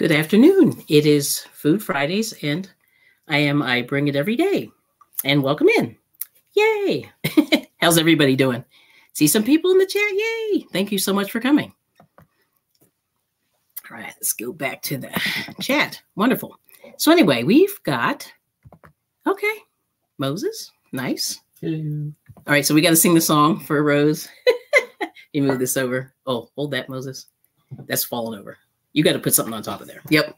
Good afternoon. It is Food Fridays, and I am I bring it every day. And welcome in. Yay! How's everybody doing? See some people in the chat. Yay! Thank you so much for coming. All right, let's go back to the chat. Wonderful. So anyway, we've got okay, Moses. Nice. Hello. All right, so we got to sing the song for Rose. you move this over. Oh, hold that, Moses. That's falling over. You got to put something on top of there. Yep.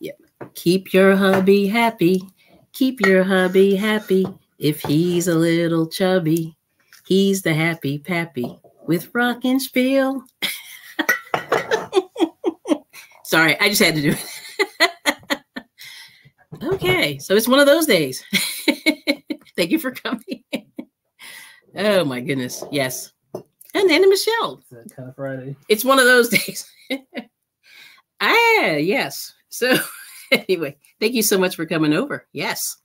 Yep. Keep your hubby happy. Keep your hubby happy. If he's a little chubby, he's the happy pappy with rock and spiel. Sorry, I just had to do it. okay, so it's one of those days. Thank you for coming. oh my goodness. Yes. And Anna Michelle. That kind of Friday. It's one of those days. ah, yes. So anyway, thank you so much for coming over. Yes.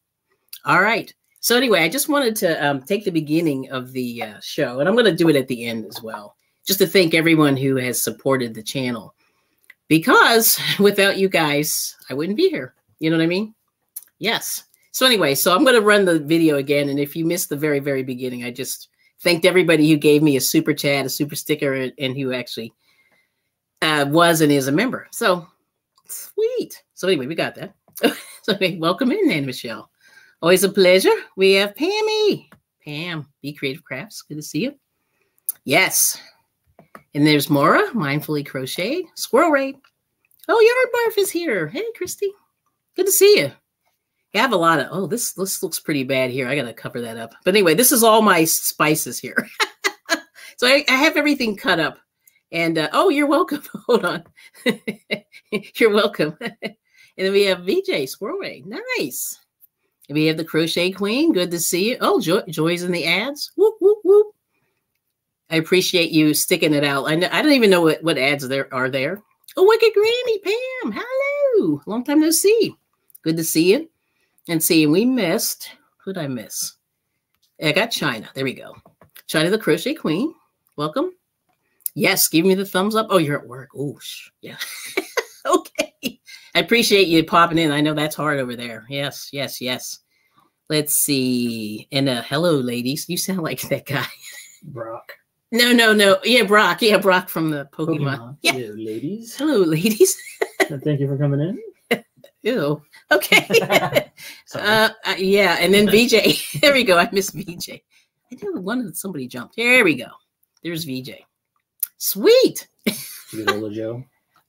All right. So anyway, I just wanted to um, take the beginning of the uh, show, and I'm going to do it at the end as well, just to thank everyone who has supported the channel. Because without you guys, I wouldn't be here. You know what I mean? Yes. So anyway, so I'm going to run the video again, and if you missed the very, very beginning, I just thanked everybody who gave me a super chat, a super sticker, and who actually uh, was and is a member. So sweet. So anyway, we got that. so anyway, welcome in, Anna Michelle. Always a pleasure. We have Pammy. Pam, Be Creative Crafts. Good to see you. Yes. And there's Maura, Mindfully Crocheted. Squirrel Raid. Oh, Yarbarf is here. Hey, Christy. Good to see you. I have a lot of, oh, this, this looks pretty bad here. I got to cover that up. But anyway, this is all my spices here. so I, I have everything cut up. And, uh, oh, you're welcome. Hold on. you're welcome. and then we have VJ Squirrel Raid. Nice. And we have the Crochet Queen. Good to see you. Oh, Joy, Joy's in the ads. Whoop, whoop, whoop. I appreciate you sticking it out. I, I don't even know what, what ads there are there. Oh, Wicked Granny, Pam. Hello. Long time no see. Good to see you. And see, we missed, who did I miss? I got China. There we go. China the Crochet Queen. Welcome. Yes, give me the thumbs up. Oh, you're at work. Oh, yeah. okay. I appreciate you popping in. I know that's hard over there. Yes, yes, yes. Let's see. And uh, hello, ladies. You sound like that guy. Brock. No, no, no. Yeah, Brock. Yeah, Brock from the Pokemon. Pokemon. Yeah. Hello, ladies. Hello, ladies. Thank you for coming in. Ew. Okay. Uh, uh, yeah, and then VJ. there we go. I miss VJ. I knew one somebody jumped. There we go. There's VJ. Sweet. you Joe.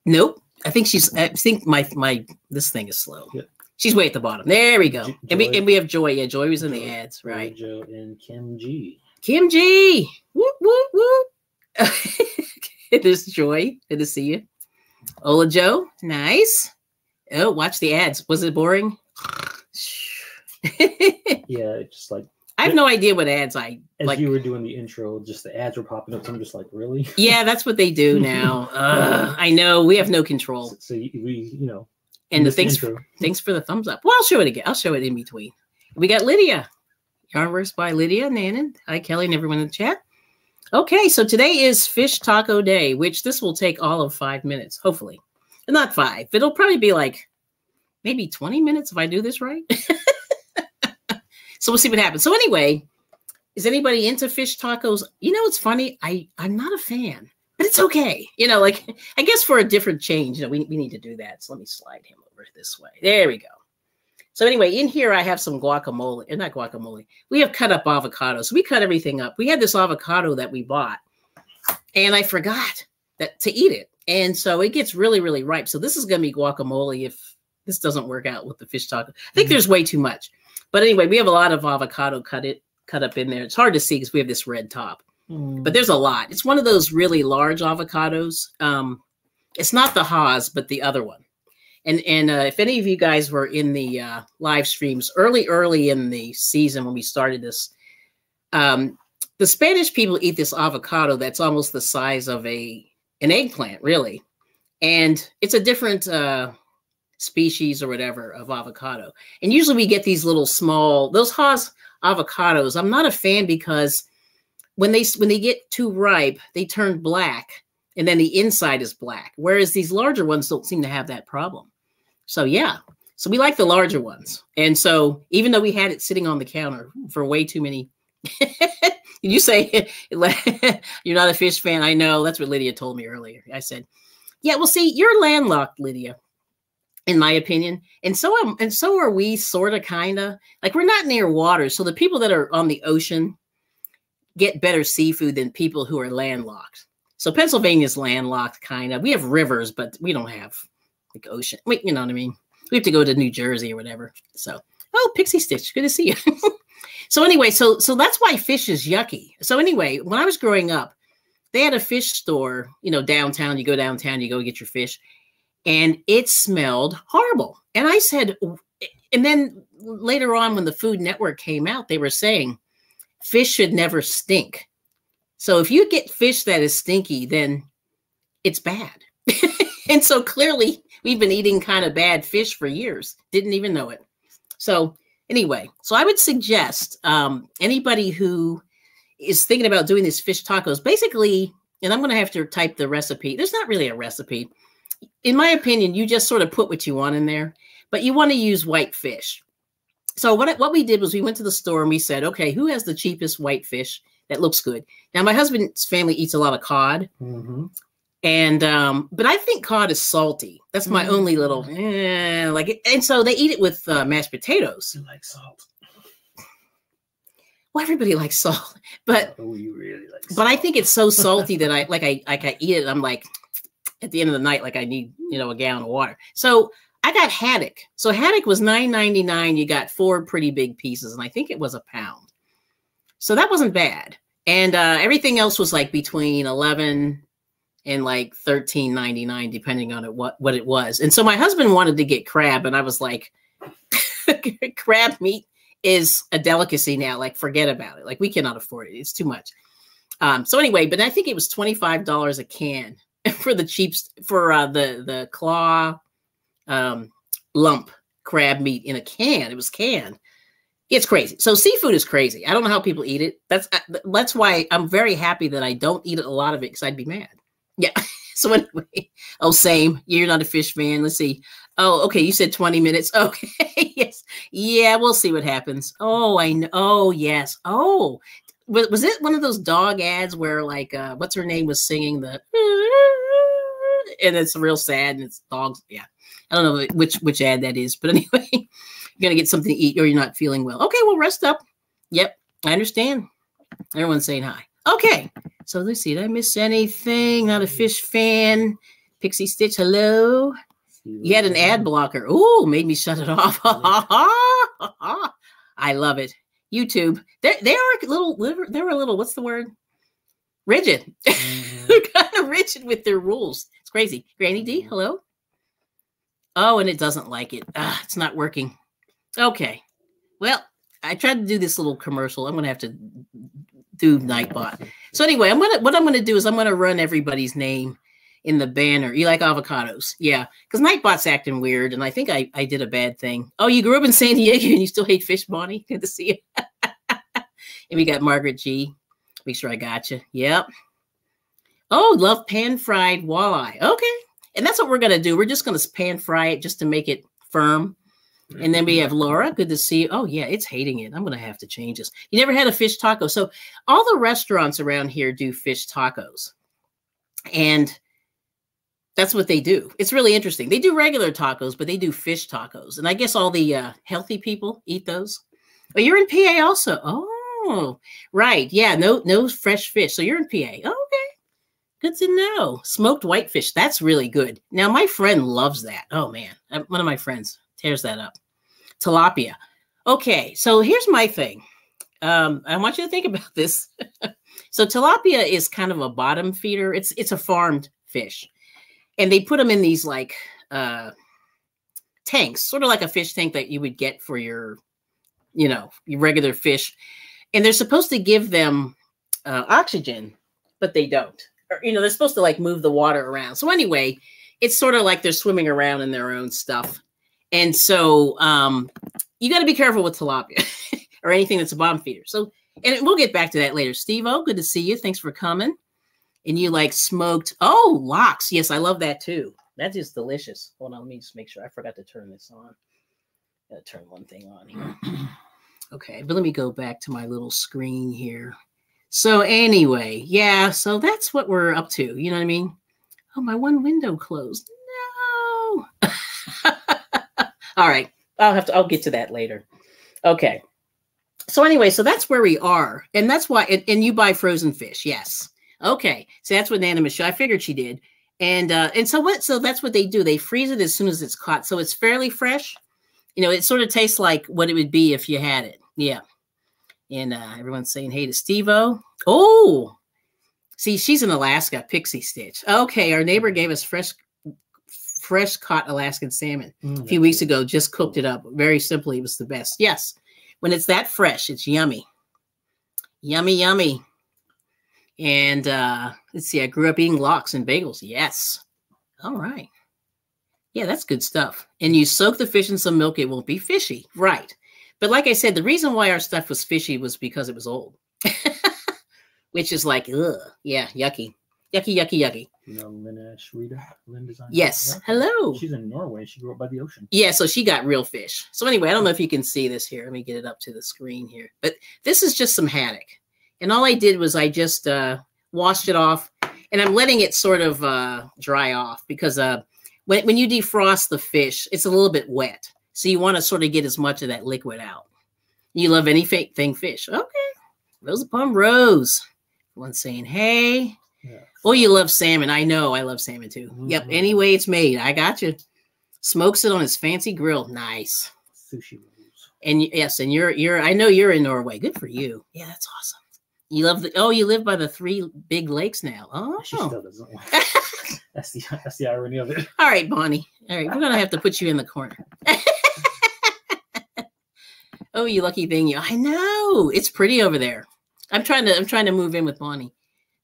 Nope. I think she's. I think my my this thing is slow. Yep. She's way at the bottom. There we go. And we and we have Joy. Yeah, Joy was in the ads, right? Joe and Kim G. Kim G. Whoop whoop whoop. There's Joy. Good to see you. Ola Joe. Nice. Oh, watch the ads. Was it boring? Yeah, it's just like I have no idea what ads I as like. you were doing the intro, just the ads were popping up. So I'm just like, really? Yeah, that's what they do now. Ugh, I know we have no control. So, so you- we, you know, And the thanks, intro. thanks for the thumbs up. Well, I'll show it again. I'll show it in between. We got Lydia, Yarnverse by Lydia Nanan. Hi, Kelli, and everyone in the chat. Okay, so today is Fish Taco Day, which this will take all of five minutes, hopefully. Not five, it'll probably be like maybe 20 minutes if I do this right. so we'll see what happens. So anyway, is anybody into fish tacos? You know, it's funny. I I'm not a fan, but it's okay. You know, like I guess for a different change, you know, we, we need to do that. So let me slide him over this way. There we go. So anyway, in here I have some guacamole, uh, not guacamole. We have cut up avocados. We cut everything up. We had this avocado that we bought, and I forgot that to eat it, and so it gets really, really ripe. So this is going to be guacamole if this doesn't work out with the fish taco. I think Mhm. there's way too much, but anyway, we have a lot of avocado cut it cut up in there. It's hard to see because we have this red top Mm, but there's a lot. It's one of those really large avocados. Um, it's not the Hass, but the other one. And and uh, if any of you guys were in the uh, live streams early, early in the season when we started this, um, the Spanish people eat this avocado that's almost the size of a an eggplant, really, and it's a different uh, species or whatever of avocado. And usually we get these little small those Hass avocados. I'm not a fan because when they when they get too ripe, they turn black and then the inside is black. Whereas these larger ones don't seem to have that problem. So yeah, so we like the larger ones. And so even though we had it sitting on the counter for way too many, you say you're not a fish fan? I know that's what Lydia told me earlier. I said, yeah, well, see, you're landlocked, Lydia in my opinion. And so am, and so are we sort of kind of like we're not near water. So the people that are on the ocean get better seafood than people who are landlocked. So Pennsylvania's landlocked kind of. We have rivers, but we don't have like ocean. Wait, you know what I mean? We have to go to New Jersey or whatever. So, oh, Pixie Stitch, good to see you. so anyway, so so that's why fish is yucky. So anyway, when I was growing up, they had a fish store, you know, downtown. You go downtown, you go get your fish and it smelled horrible. And I said, and then later on, when the Food Network came out, they were saying fish should never stink. So if you get fish that is stinky, then it's bad. and so clearly, we've been eating kind of bad fish for years, didn't even know it. So, anyway, so I would suggest um, anybody who is thinking about doing these fish tacos, basically, and I'm going to have to type the recipe. There's not really a recipe in my opinion, you just sort of put what you want in there, but you want to use white fish. So what what we did was we went to the store and we said, okay, who has the cheapest white fish that looks good? Now my husband's family eats a lot of cod, mm-hmm. And um, but I think cod is salty. That's my mm-hmm. only little eh, like, and so they eat it with uh, mashed potatoes. You like salt? Well, everybody likes salt, but oh, you really like. Salt. But I think it's so salty that I like I like I eat it. I'm like, at the end of the night, like I need, you know, a gallon of water. So I got haddock. So haddock was nine ninety nine. You got four pretty big pieces, and I think it was a pound. So that wasn't bad. And uh, everything else was like between eleven and like thirteen ninety nine, depending on it what what it was. And so my husband wanted to get crab, and I was like, crab meat is a delicacy now. Like forget about it. Like we cannot afford it. It's too much. Um, so anyway, but I think it was twenty five dollars a can for the cheap for uh, the the claw um, lump crab meat in a can. It was canned. It's crazy. So seafood is crazy. I don't know how people eat it. That's uh, that's why I'm very happy that I don't eat a lot of it because I'd be mad. Yeah. so anyway, oh same. You're not a fish fan. Let's see. Oh, okay. You said 20 minutes. Okay. yes. Yeah, we'll see what happens. Oh, I know. Oh, yes. Oh, was, was it one of those dog ads where like uh what's her name was singing the and it's real sad and it's dogs yeah i don't know which which ad that is but anyway you're gonna get something to eat or you're not feeling well okay well rest up yep i understand everyone's saying hi okay so let's see did i miss anything not a fish fan pixie stitch hello you had an ad blocker oh made me shut it off i love it YouTube. They they are a little they're a little what's the word? Rigid. Mm-hmm. they're kind of rigid with their rules. It's crazy. Granny D, mm-hmm. hello. Oh, and it doesn't like it. Ah, it's not working. Okay. Well, I tried to do this little commercial. I'm gonna have to do Nightbot. So anyway, I'm gonna what I'm gonna do is I'm gonna run everybody's name in the banner. You like avocados? Yeah, because Nightbot's acting weird, and I think I, I did a bad thing. Oh, you grew up in San Diego and you still hate fish, Bonnie? Good to see you. and we got Margaret G. Make sure I got you. Yep. Oh, love pan fried walleye. Okay, and that's what we're gonna do. We're just gonna pan fry it just to make it firm. And then we have Laura. Good to see you. Oh, yeah, it's hating it. I'm going to have to change this. You never had a fish taco. So, all the restaurants around here do fish tacos. And that's what they do. It's really interesting. They do regular tacos, but they do fish tacos. And I guess all the uh, healthy people eat those. Oh, you're in PA also. Oh, right. Yeah, no no fresh fish. So you're in PA. okay. Good to know. Smoked whitefish. That's really good. Now, my friend loves that. Oh, man. One of my friends tears that up. Tilapia. Okay, so here's my thing. Um, I want you to think about this. so tilapia is kind of a bottom feeder. It's it's a farmed fish and they put them in these like uh tanks, sort of like a fish tank that you would get for your, you know, your regular fish. And they're supposed to give them uh, oxygen, but they don't. Or, you know, they're supposed to like move the water around. So anyway, it's sort of like they're swimming around in their own stuff. And so um, you got to be careful with tilapia or anything that's a bottom feeder. So, and we'll get back to that later. Steve O, good to see you. Thanks for coming. and you like smoked. Oh, lox. Yes, I love that too. That is just delicious. Hold on, let me just make sure. I forgot to turn this on. Gotta turn one thing on here. Okay, but let me go back to my little screen here. So anyway, yeah, so that's what we're up to. You know what I mean? Oh, my one window closed. No. All right. I'll have to I'll get to that later. Okay. So anyway, so that's where we are. And that's why and, and you buy frozen fish. Yes. Okay. So that's what Nana Michelle. I figured she did. And uh and so what so that's what they do. They freeze it as soon as it's caught. So it's fairly fresh. You know, it sort of tastes like what it would be if you had it. Yeah. And uh everyone's saying hey to Stevo. Oh, see, she's in Alaska, Pixie Stitch. Okay, our neighbor gave us fresh fresh caught Alaskan salmon Mm, a few weeks good. ago. Just cooked it up very simply. It was the best. Yes, when it's that fresh, it's yummy, yummy, yummy. And uh, let's see, I grew up eating lox and bagels. Yes, all right. Yeah, that's good stuff. And you soak the fish in some milk; it won't be fishy, right? But like I said, the reason why our stuff was fishy was because it was old, which is like, ugh, yeah, yucky, yucky, yucky, yucky. You know, Rita, Lynn design. Yes. Hello. She's in Norway. She grew up by the ocean. Yeah, so she got real fish. So anyway, I don't know if you can see this here. Let me get it up to the screen here. But this is just some haddock. And all I did was I just uh, washed it off and I'm letting it sort of uh, dry off because uh, when, when you defrost the fish, it's a little bit wet. So you want to sort of get as much of that liquid out. You love any fake thing fish. Okay. Rose upon rose. One saying, hey. Oh, you love salmon. I know. I love salmon too. Yep. Mhm. Any way it's made. I got you. Smokes it on his fancy grill. Nice. Sushi rolls. And yes, and you're you're I know you're in Norway. Good for you. Yeah, that's awesome. You love the oh, you live by the three big lakes now. Oh. She still doesn't. that's the that's the irony of it. All right, Bonnie. All right, we're gonna have to put you in the corner. oh, you lucky thing! You, I know it's pretty over there. I'm trying to I'm trying to move in with Bonnie.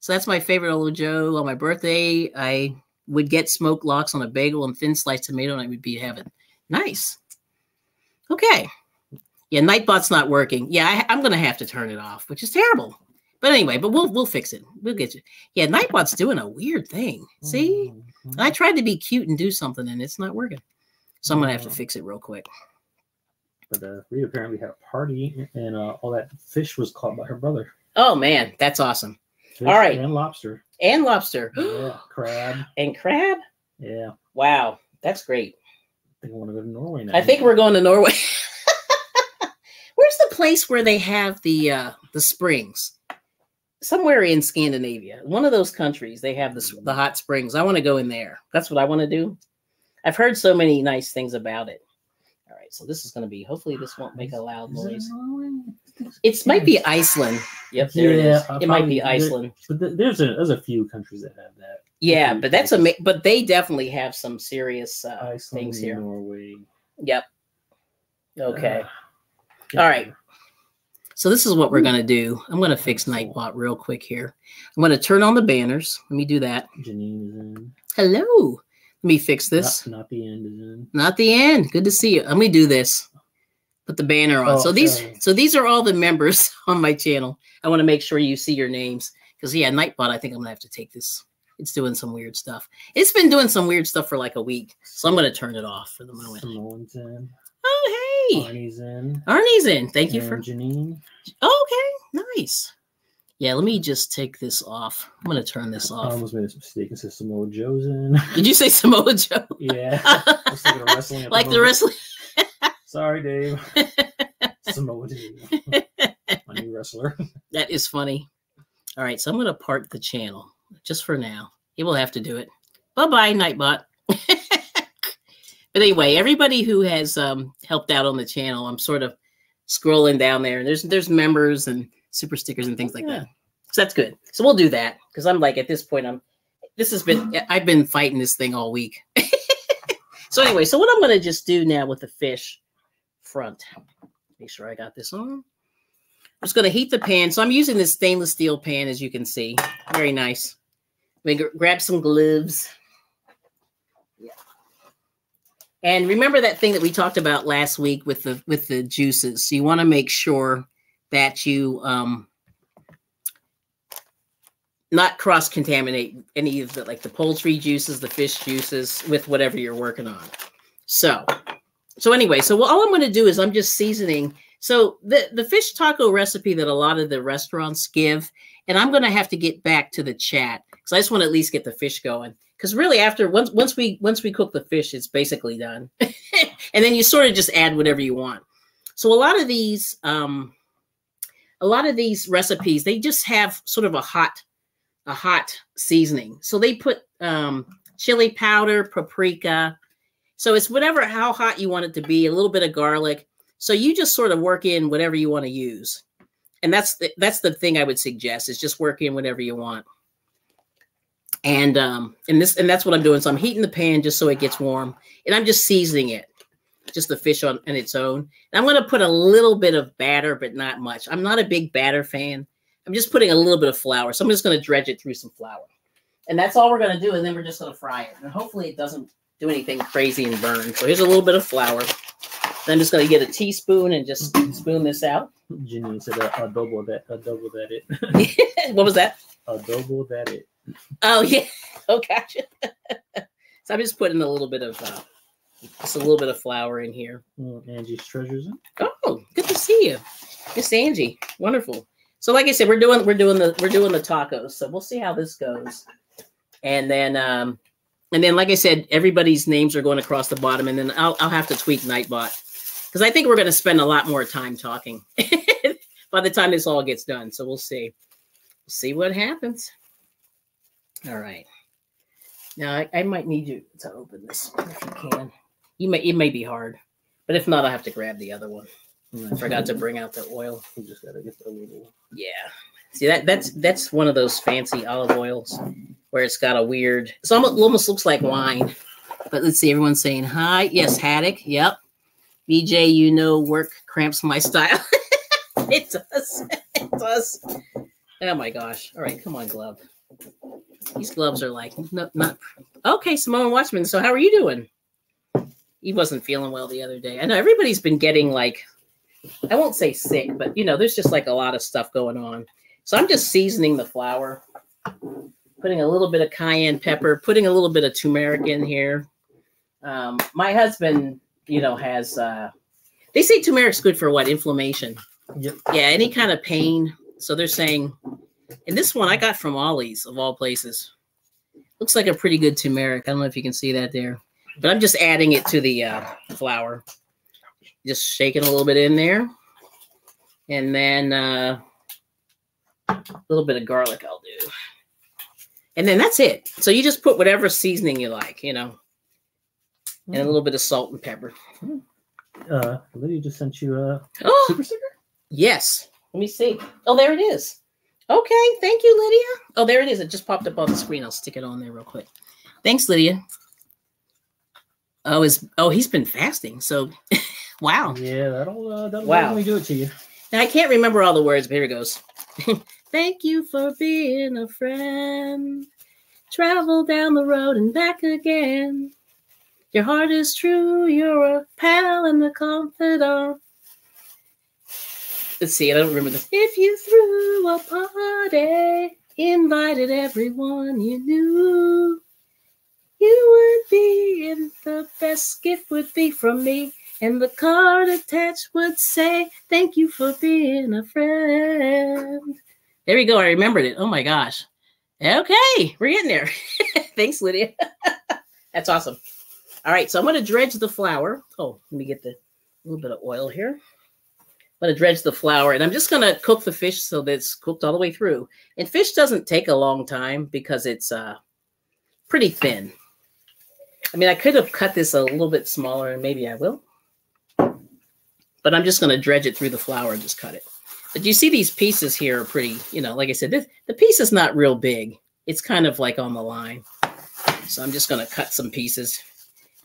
So that's my favorite old Joe. On my birthday, I would get smoked lox on a bagel and thin sliced tomato, and I would be heaven. Nice. Okay. Yeah, Nightbot's not working. Yeah, I, I'm gonna have to turn it off, which is terrible. But anyway, but we'll we'll fix it. We'll get you. Yeah, Nightbot's doing a weird thing. See? Mhm. I tried to be cute and do something, and it's not working. So I'm gonna have to fix it real quick. But uh, Rita apparently had a party, and uh, all that fish was caught by her brother. Oh man, that's awesome. Fish All right. and lobster. And lobster Yeah, crab. and crab. Yeah, Wow, that's great. I think I want to go to Norway now. I think we're going to Norway. Where's the place where they have the uh the springs? Somewhere in Scandinavia, one of those countries, they have the the hot springs. I want to go in there. That's what I want to do. I've heard so many nice things about it. All right, so this is going to be. Hopefully, this won't make a loud noise. Norway? It might be Iceland. Yep, there it Yeah, is. uh, It might probably be there- Iceland. But there's a there's a few countries that have that. Yeah, but that's a but they definitely have some serious uh, Iceland, things here. Norway. Yep. Okay. Uh, All right. So this is what we're gonna do. I'm gonna fix Nightbot real quick here. I'm gonna turn on the banners. Let me do that. Janine is in. Hello. Let me fix this. Not, not the end is in. Not the end. Good to see you. Let me do this. Put the banner on. Oh, so these sorry. so these are all the members on my channel. I want to make sure you see your names. Because yeah, Nightbot, I think I'm gonna have to take this. It's doing some weird stuff. It's been doing some weird stuff for like a week. So I'm gonna turn it off for the moment. Samoan's in. Oh hey. Arnie's in. Arnie's in. Thank you for Janine. okay, nice. Yeah, let me just take this off. I'm gonna turn this off. I almost made a mistake and said Samoa Joe's in. Did you say Samoa Joe? yeah. I was wrestling. at like the moment. wrestling? Sorry, Dave. Samoa Dave. My new wrestler. That is funny. All right, so I'm gonna part the channel just for now. He will have to do it. Bye bye, Nightbot. but anyway, everybody who has um, helped out on the channel, I'm sort of scrolling down there, and there's there's members and super stickers and things like Yeah. that. So that's good. So we'll do that because I'm like at this point, I'm this has been I've been fighting this thing all week. so anyway, so what I'm gonna just do now with the fish front. Make sure I got this on. I'm just gonna heat the pan. So I'm using this stainless steel pan, as you can see. Very nice. We grab some gloves. Yeah. And remember that thing that we talked about last week with the with the juices. So you want to make sure that you um not cross contaminate any of the like the poultry juices, the fish juices with whatever you're working on. So, so anyway, so all I'm going to do is I'm just seasoning. So the the fish taco recipe that a lot of the restaurants give, and I'm going to have to get back to the chat because I just want to at least get the fish going. Because really, after once once we once we cook the fish, it's basically done, and then you sort of just add whatever you want. So a lot of these, um, a lot of these recipes, they just have sort of a hot a hot seasoning. So they put um, chili powder, paprika. So it's whatever how hot you want it to be. A little bit of garlic. So you just sort of work in whatever you want to use, and that's the, that's the thing I would suggest is just work in whatever you want. And um and this and that's what I'm doing. So I'm heating the pan just so it gets warm, and I'm just seasoning it, just the fish on, on its own. And I'm going to put a little bit of batter, but not much. I'm not a big batter fan. I'm just putting a little bit of flour. So I'm just going to dredge it through some flour. And that's all we're going to do. And then we're just going to fry it. And hopefully it doesn't do anything crazy and burn. So here's a little bit of flour. Then I'm just going to get a teaspoon and just spoon this out. Jenny said a, a double that a double that it. what was that? A double that it. Oh, yeah. Oh, gotcha. so I'm just putting a little bit of, uh, just a little bit of flour in here. Mm, Angie's treasures. Oh, good to see you. Miss Angie. Wonderful. So like I said, we're doing we're doing the we're doing the tacos. So we'll see how this goes. And then um and then like I said, everybody's names are going across the bottom, and then I'll I'll have to tweak Nightbot because I think we're going to spend a lot more time talking by the time this all gets done. So we'll see. We'll see what happens. All right. Now I, I might need you to open this if you can. You may it may be hard, but if not, I have to grab the other one. Mm-hmm. I forgot to bring out the oil. We just gotta get the little. Yeah. See that that's that's one of those fancy olive oils where it's got a weird. It's almost almost looks like wine. But let's see. Everyone's saying hi. Yes, Haddock. Yep. BJ, you know, work cramps my style. it does. It does. Oh my gosh. All right, come on, glove. These gloves are like no, not okay. Simone Watchman. So how are you doing? He wasn't feeling well the other day. I know everybody's been getting like I won't say sick, but you know, there's just like a lot of stuff going on. So I'm just seasoning the flour, putting a little bit of cayenne pepper, putting a little bit of turmeric in here. Um, my husband, you know, has uh, they say turmeric's good for what inflammation. Yep. Yeah, any kind of pain. So they're saying, and this one I got from Ollie's of all places. Looks like a pretty good turmeric. I don't know if you can see that there, but I'm just adding it to the uh, flour just shaking a little bit in there. And then uh, a little bit of garlic I'll do. And then that's it. So you just put whatever seasoning you like, you know, and a little bit of salt and pepper. Uh, Lydia just sent you a Oh, super sticker. yes. Let me see. Oh, there it is. Okay. Thank you, Lydia. Oh, there it is. It just popped up on the screen. I'll stick it on there real quick. Thanks, Lydia. Oh, is oh he's been fasting. So wow. Yeah, that'll uh, that'll Wow. do it to you. Now I can't remember all the words, but here it goes. Thank you for being a friend. Travel down the road and back again. Your heart is true. You're a pal and a confidant. Let's see. I don't remember this. If you threw a party, invited everyone you knew, you would be, and the best gift would be from me. And the card attached would say, Thank you for being a friend. There we go. I remembered it. Oh my gosh. Okay, we're getting there. Thanks, Lydia. That's awesome. All right, so I'm going to dredge the flour. Oh, let me get the little bit of oil here. I'm going to dredge the flour, and I'm just going to cook the fish so that it's cooked all the way through. And fish doesn't take a long time because it's uh, pretty thin. I mean, I could have cut this a little bit smaller, and maybe I will. But I'm just going to dredge it through the flour and just cut it. But you see these pieces here are pretty, you know, like I said, this, the piece is not real big. It's kind of like on the line. So I'm just going to cut some pieces.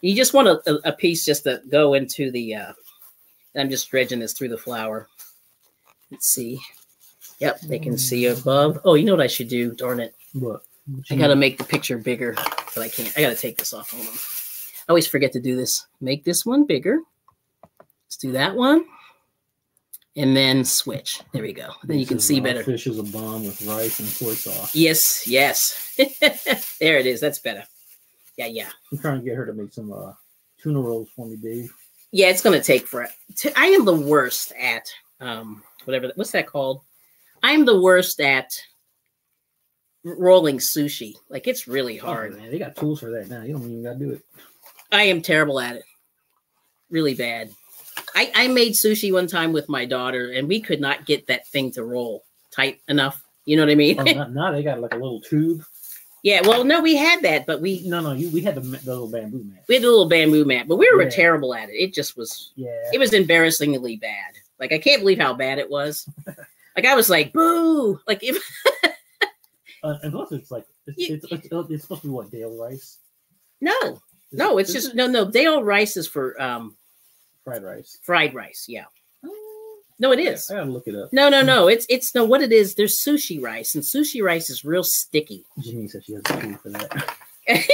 You just want a, a, piece just to go into the, uh, I'm just dredging this through the flour. Let's see. Yep, they can see above. Oh, you know what I should do? Darn it. What? I got to make the picture bigger, but I can't. I got to take this off. Hold on. I always forget to do this. Make this one bigger. Let's do that one. And then switch. There we go. Then you can see better. Fish is a bomb with rice and soy sauce. Yes, yes. there it is. That's better. Yeah, yeah. I'm trying to get her to make some uh, tuna rolls for me, Dave. Yeah, it's gonna take for I am the worst at um whatever what's that called? I'm the worst at rolling sushi. Like it's really hard. Oh, man, they got tools for that now. You don't even got to do it. I am terrible at it. Really bad. I, I made sushi one time with my daughter and we could not get that thing to roll tight enough. You know what I mean? Oh, now, they got like a little tube. yeah, well, no, we had that, but we No, no, you, we had the, the little bamboo mat. we had the little bamboo mat, but we were Yeah. terrible at it. It just was Yeah. it was embarrassingly bad. Like I can't believe how bad it was. like I was like, boo. Like if Uh, and plus, it's like it's, You- it's, it's, it's supposed to be what Dale rice. no, Is no, it- it's just it no, no. Dale rice is for um fried rice. fried rice. Yeah. No, it is. I gotta look it up. No, no, no. It's it's no. What it is? There's sushi rice, and sushi rice is real sticky. Jimmy said she has a tool for that.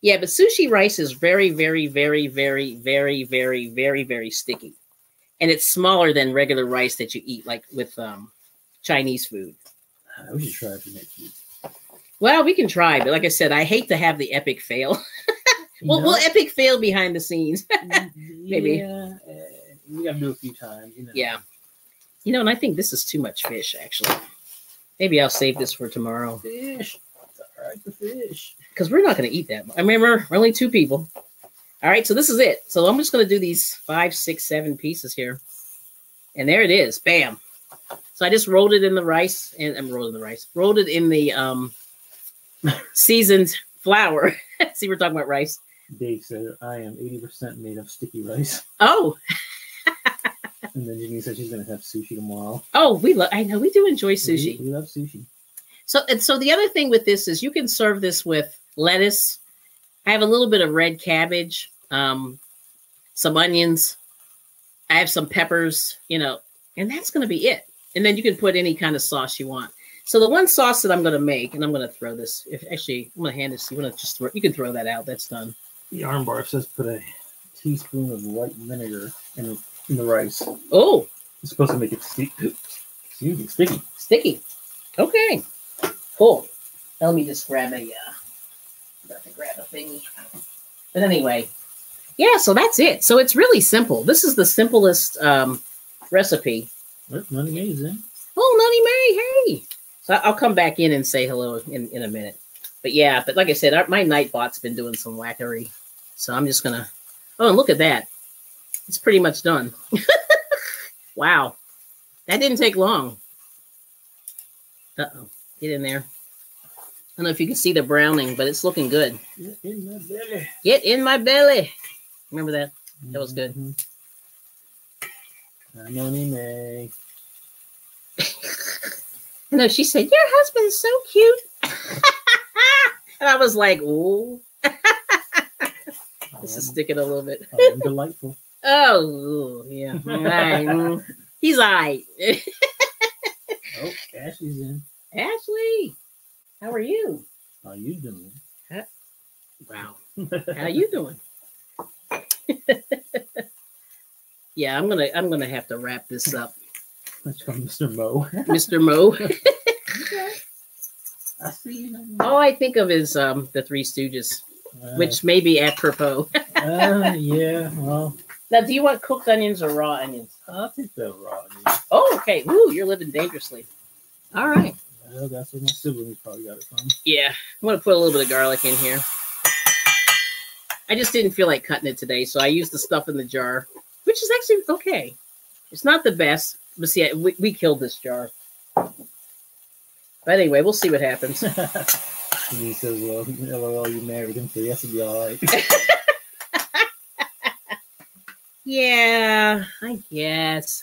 yeah, but sushi rice is very, very, very, very, very, very, very, very sticky, and it's smaller than regular rice that you eat, like with um Chinese food. we should try it for next week. Well, we can try, but like I said, I hate to have the epic fail. Well, well, epic fail behind the scenes. Maybe. Yeah, uh, we gotta do a few times. You know. yeah. You know, and I think this is too much fish, actually. Maybe I'll save this for tomorrow Fish. It's all right, the fish. because we're not going to eat that. I remember we're only two people. All right, so this is it. So I'm just going to do these five, six, seven pieces here. And there it is. Bam. So I just rolled it in the rice and I'm rolling the rice. Rolled it in the um seasoned flour. See, we're talking about rice. Dave said, "I am eighty percent made of sticky rice." Oh, And then Jimmy said she's gonna have sushi tomorrow. oh, we love. I know we do enjoy sushi. We, we love sushi. So and so the other thing with this is you can serve this with lettuce. I have a little bit of red cabbage, um, some onions. I have some peppers, you know, and that's going to be it. And then you can put any kind of sauce you want. So the one sauce that I'm going to make, and I'm going to throw this. If actually, I'm going to hand this. You want to just throw? You can throw that out. That's done. The armbar says put a teaspoon of white vinegar in, in the rice. Oh, It's supposed to make it stick. Excuse me, sticky. sticky. Okay, cool. Now let me just grab a. Uh, about to grab a thingy. But anyway, yeah. So that's it. So it's really simple. This is the simplest um, recipe. That's not amazing. Oh, Nutty May, hey. So I'll come back in and say hello in, in a minute. But yeah, but like I said, our, my Nightbot's been doing some wackery. So I'm just gonna. Oh, and look at that. It's pretty much done. wow, that didn't take long. Uh oh, get in there. I don't know if you can see the browning, but it's looking good. Get in my belly. Get in my belly. Remember that? That was good. Mhm. I know me, May. I know she said, Your husband's so cute. and I was like, Ooh, this is um, sticking a little bit. Delightful. Oh, yeah. Right. He's all right. Oh, Ashley's in. Ashley, how are you? How you doing? Wow. How you doing? yeah, I'm gonna I'm gonna have to wrap this up, Let's from Mr. Mo. Mr. Mo. You. All I think of is um the Three Stooges, Uh, which may be apropos. uh, yeah, well, now, do you want cooked onions or raw onions? I'll take the raw. onion. Oh, okay. Ooh, you're living dangerously. All right. Well, that's where my siblings probably got it from. Yeah, I'm gonna put a little bit of garlic in here. I just didn't feel like cutting it today, so I used the stuff in the jar, which is actually okay. It's not the best, but see, we, we killed this jar. But anyway, we'll see what happens. and he says, "Well, LOL, you married him, so yes, it'll be all right." yeah, I guess.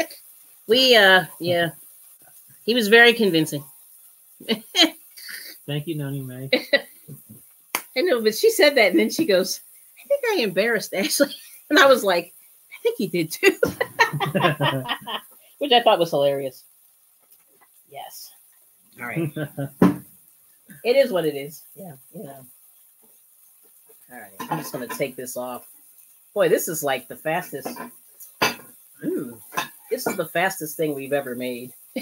we, uh, yeah, he was very convincing. Thank you, Noni May. I know, but she said that, and then she goes, "I think I embarrassed Ashley," and I was like, "I think he did too," which I thought was hilarious. Yes. All right. It is what it is. Yeah, you know. All right. I'm just gonna take this off. Boy, this is like the fastest. Ooh, this is the fastest thing we've ever made.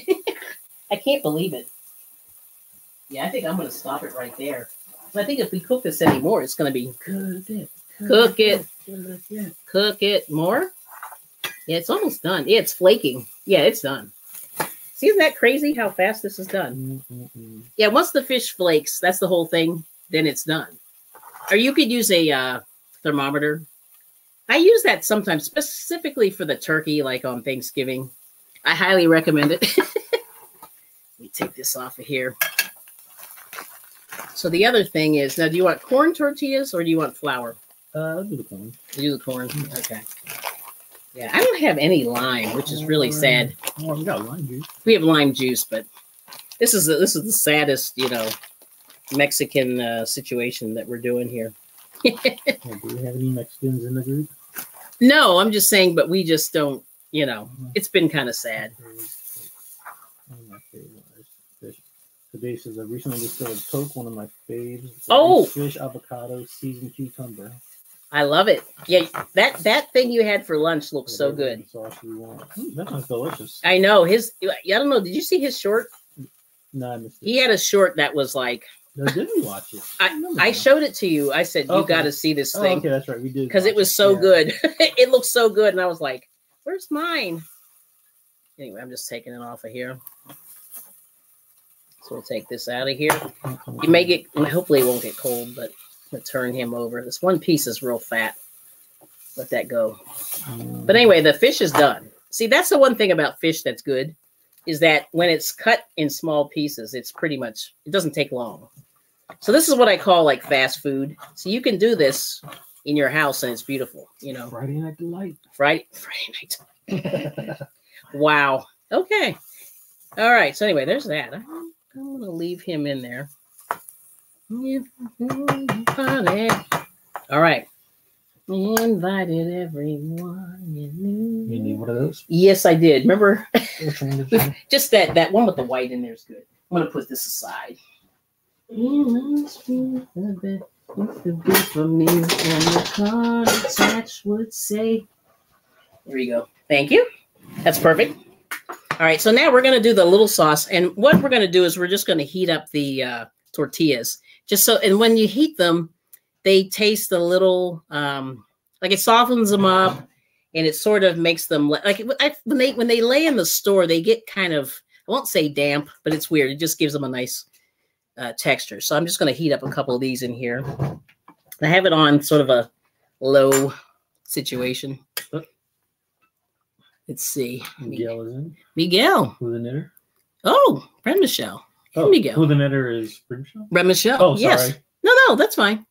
I can't believe it. Yeah, I think I'm going to stop it right there. I think if we cook this anymore, it's going to be Cook it. Cook it. Cook it. cook it more. Yeah, it's almost done. Yeah, it's flaking. Yeah, it's done. See, isn't that crazy how fast this is done? Mm-mm-mm. Yeah, once the fish flakes, that's the whole thing. Then it's done. Or you could use a uh, thermometer. I use that sometimes, specifically for the turkey, like on Thanksgiving. I highly recommend it. Let me take this off of here. So the other thing is, now, do you want corn tortillas or do you want flour? Uh, I'll do the corn. Do the corn. Okay. Yeah, I don't have any lime, which is really sad. Oh, we got lime juice. We have lime juice, but this is the, this is the saddest, you know, Mexican uh, situation that we're doing here. Do we have any Mexicans in the group? No, I'm just saying, but we just don't, you know, it's been kind of sad. One of my favorite. Today says I recently distilled Coke, one of my faves. Oh! Fish, avocado, seasoned cucumber. I love it. Yeah, that that thing you had for lunch looks so good. Sauce you want. Mm, that sounds delicious. I know his. I don't know. Did you see his short? No, I missed it. He had a short that was like No, did we watch it? remember I now. showed it to you. I said you got to see this Oh, thing. okay, that's right. We did because it was so good. it looked so good, and I was like, "Where's mine?" Anyway, I'm just taking it off of here. So we'll take this out of here. You may get, hopefully, it won't get cold, but gonna turn him over. This one piece is real fat. Let that go. But anyway, the fish is done. See, that's the one thing about fish that's good is that when it's cut in small pieces, it's pretty much it doesn't take long. So this is what I call like fast food. So you can do this in your house and it's beautiful, you know. Friday Night Delight. Friday Friday night. Wow. Okay. All right. So anyway, there's that. I'm, I'm gonna leave him in there. All right. Invited everyone you knew. You need one of those? Yes, I did. Remember, Which one did you- just that that one with the white in there is good. I'm gonna put this aside. Could be for me, and the card attached would say. There you go. Thank you. That's perfect. All right, so now we're gonna do the little sauce, and what we're gonna do is we're just gonna heat up the uh, tortillas, just so. And when you heat them, they taste a little um, like it softens them up, and it sort of makes them like I, when they when they lay in the store, they get kind of I won't say damp, but it's weird. It just gives them a nice uh, texture. So I'm just going to heat up a couple of these in here. I have it on sort of a low situation. Let's see. Miguel is in. Miguel. Who the knitter? Oh, friend Michelle. Oh, Miguel. Who the knitter is Brimshaw? Brenda Michelle. Oh, sorry. Yes. No, no, that's fine.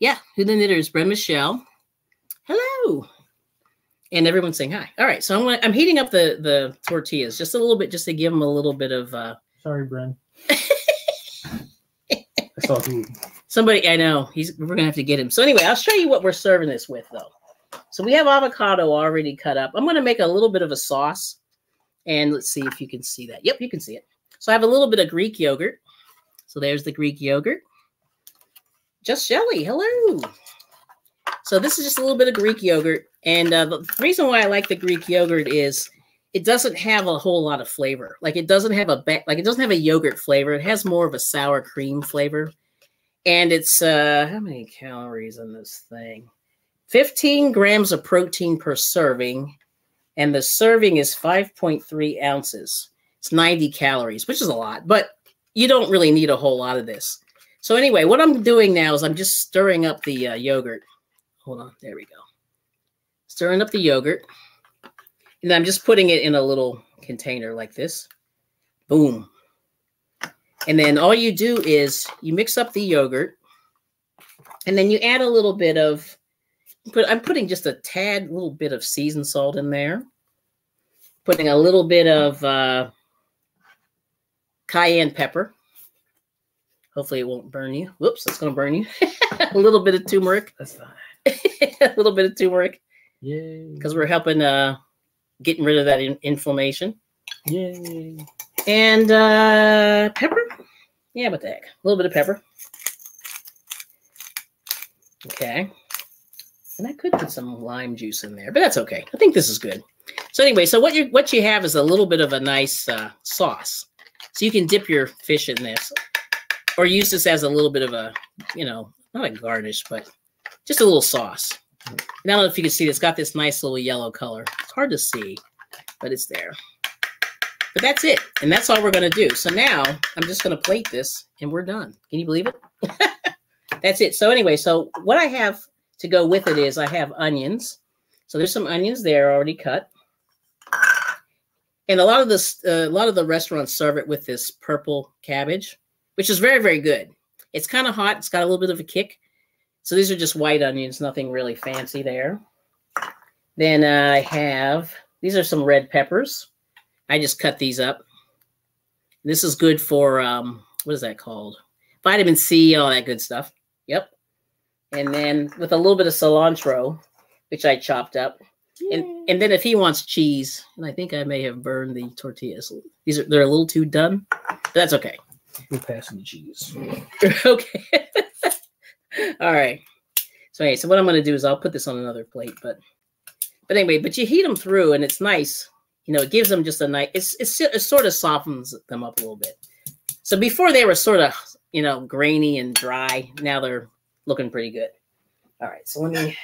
Yeah. Who the knitter is Brenda Michelle. Hello. And everyone's saying hi. All right. So I'm gonna, I'm heating up the the tortillas just a little bit, just to give them a little bit of uh Sorry, Bren. I saw who. Somebody, I know he's. We're gonna have to get him. So anyway, I'll show you what we're serving this with, though. So we have avocado already cut up. I'm gonna make a little bit of a sauce, and let's see if you can see that. Yep, you can see it. So I have a little bit of Greek yogurt. So there's the Greek yogurt. Just Shelly, hello. So this is just a little bit of Greek yogurt, and uh, the reason why I like the Greek yogurt is it doesn't have a whole lot of flavor. Like it doesn't have a like it doesn't have a yogurt flavor. It has more of a sour cream flavor and it's uh how many calories in this thing 15 grams of protein per serving and the serving is 5.3 ounces it's 90 calories which is a lot but you don't really need a whole lot of this. So anyway what i'm doing now is i'm just stirring up the uh, yogurt. Hold on there we go. Stirring up the yogurt and i'm just putting it in a little container like this. Boom. And then all you do is you mix up the yogurt and then you add a little bit of put I'm putting just a tad little bit of seasoned salt in there. Putting a little bit of uh, cayenne pepper. Hopefully it won't burn you. Whoops, it's going to burn you. a little bit of turmeric. That's fine. a little bit of turmeric Yay. because we're helping uh, getting rid of that in- inflammation. Yay. And uh pepper? Yeah, what the heck? A little bit of pepper. Okay. And I could put some lime juice in there, but that's okay. I think this is good. So anyway, so what you what you have is a little bit of a nice uh, sauce. So you can dip your fish in this, or use this as a little bit of a, you know, not a garnish, but just a little sauce. I don't know if you can see, it's got this nice little yellow color. It's hard to see, but it's there. But that's it, and that's all we're gonna do. So now I'm just gonna plate this, and we're done. Can you believe it? that's it. So anyway, so what I have to go with it is I have onions. So there's some onions there already cut and a lot of this, uh, a lot of the restaurants serve it with this purple cabbage, which is very, very good. It's kind of hot. It's got a little bit of a kick. So these are just white onions, nothing really fancy there. Then I have, these are some red peppers. I just cut these up. This is good for, um, what is that called? Vitamin C, all that good stuff. Yep. And then with a little bit of cilantro, which I chopped up. And and then if he wants cheese, and I think I may have burned the tortillas. These are they're a little too done, that's okay. We're passing the cheese. okay. All right. So anyway, so what I'm going to do is I'll put this on another plate, but but anyway, but you heat them through, and it's nice. You know, it gives them just a nice. It's, it's it sort of softens them up a little bit. So before they were sort of you know grainy and dry. Now they're looking pretty good. All right, so let me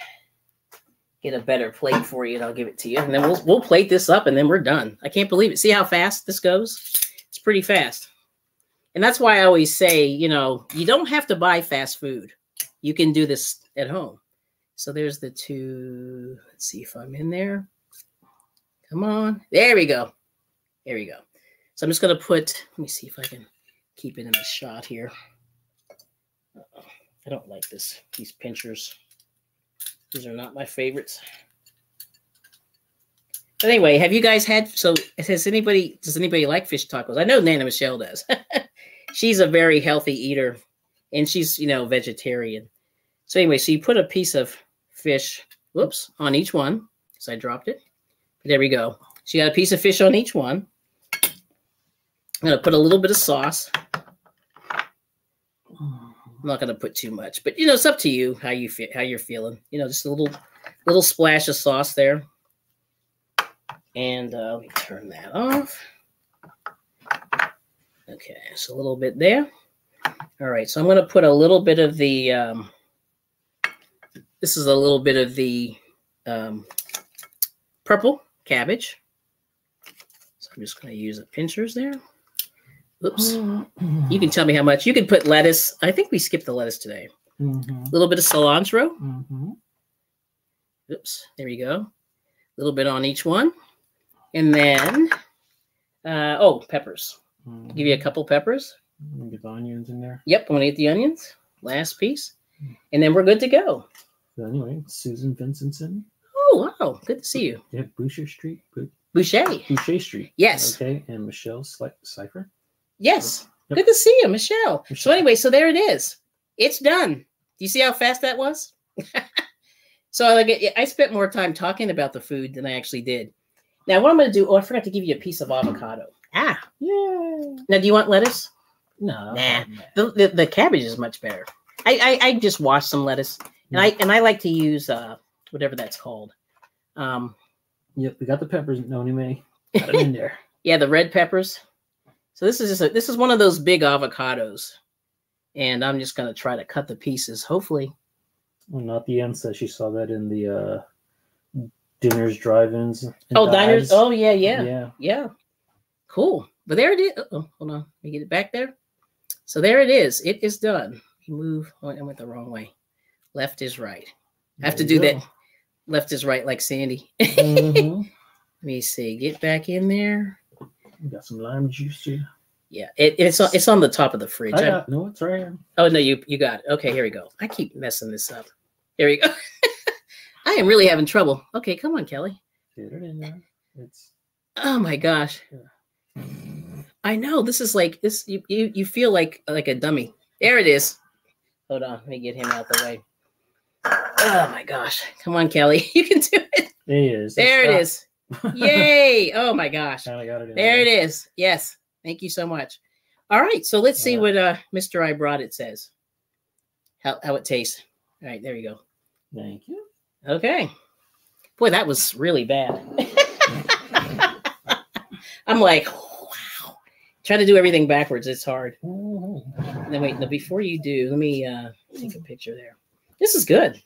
get a better plate for you and I'll give it to you. And then we'll we'll plate this up and then we're done. I can't believe it. See how fast this goes? It's pretty fast. And that's why I always say, you know, you don't have to buy fast food. You can do this at home. So there's the two. Let's see if I'm in there. Come on. There we go. There we go. So I'm just going to put, let me see if I can keep it in the shot here. I don't like this, these pinchers. These are not my favorites. But anyway, have you guys had so has anybody does anybody like fish tacos? I know Nana Michelle does. she's a very healthy eater and she's, you know, vegetarian. So anyway, so you put a piece of fish, whoops, on each one. So I dropped it. But there we go. She got a piece of fish on each one. I'm gonna put a little bit of sauce. I'm not going to put too much, but you know, it's up to you how you feel, how you're feeling. You know, just a little, little splash of sauce there. And uh, let me turn that off. Okay, so a little bit there. All right, so I'm going to put a little bit of the, um, this is a little bit of the um, purple cabbage. So I'm just going to use the pinchers there. Oops. You can tell me how much. You can put lettuce. I think we skipped the lettuce today. Mm-hmm. A little bit of cilantro. Mm-hmm. Oops. There we go. A little bit on each one. And then, uh, oh, peppers. Mm-hmm. Give you a couple peppers. Get the onions in there. Yep. I'm going to get the onions. Last piece. And then we're good to go. So anyway, Susan Vincentson. Oh, wow. Good to see you. Yeah, Boucher Street. Boucher. Boucher Street. Yes. Okay. And Michelle Cipher. Yes. Yep. Good to see you, Michelle. Michelle. So anyway, so there it is. It's done. Do you see how fast that was? so like I spent more time talking about the food than I actually did. Now what I'm going to do? Oh, I forgot to give you a piece of avocado. Ah, yeah. Now, do you want lettuce? No, nah. The, the, the cabbage is much better. I, I I just washed some lettuce, and I and I like to use uh whatever that's called. Um. Yep, we got the peppers. Noni May. Got them in there. yeah, the red peppers. So this is just a, this is one of those big avocados, and I'm just gonna try to cut the pieces. Hopefully, well, not the end says she saw that in the uh, dinners, drive-ins. Oh, diners. Oh, yeah, yeah, yeah, yeah. Cool. But there it is. Oh, hold on. Let me get it back there. So there it is. It is done. You move. Oh, I went the wrong way. Left is right. I have to do go. that. Left is right, like Sandy. Mm-hmm. Let me see. Get back in there. You got some lime juice too. Yeah, it, it's on, it's on the top of the fridge. I got, no, it's right here. Oh no, you you got it. Okay, here we go. I keep messing this up. Here we go. I am really having trouble. Okay, come on, Kelli. Get it in there. It's. Oh my gosh. Yeah. I know this is like this. You, you you feel like like a dummy. There it is. Hold on, let me get him out the way. Oh my gosh! Come on, Kelli, you can do it. There it is. There it is. Yay! Oh my gosh. It there, there it is. Yes. Thank you so much. All right. So let's see what uh Mr. I brought it says. How how it tastes. All right, there you go. Thank you. Okay. Boy, that was really bad. I'm like, wow. Try to do everything backwards. It's hard. Oh, Then wait, no, before you do, let me uh take a picture there. This is good.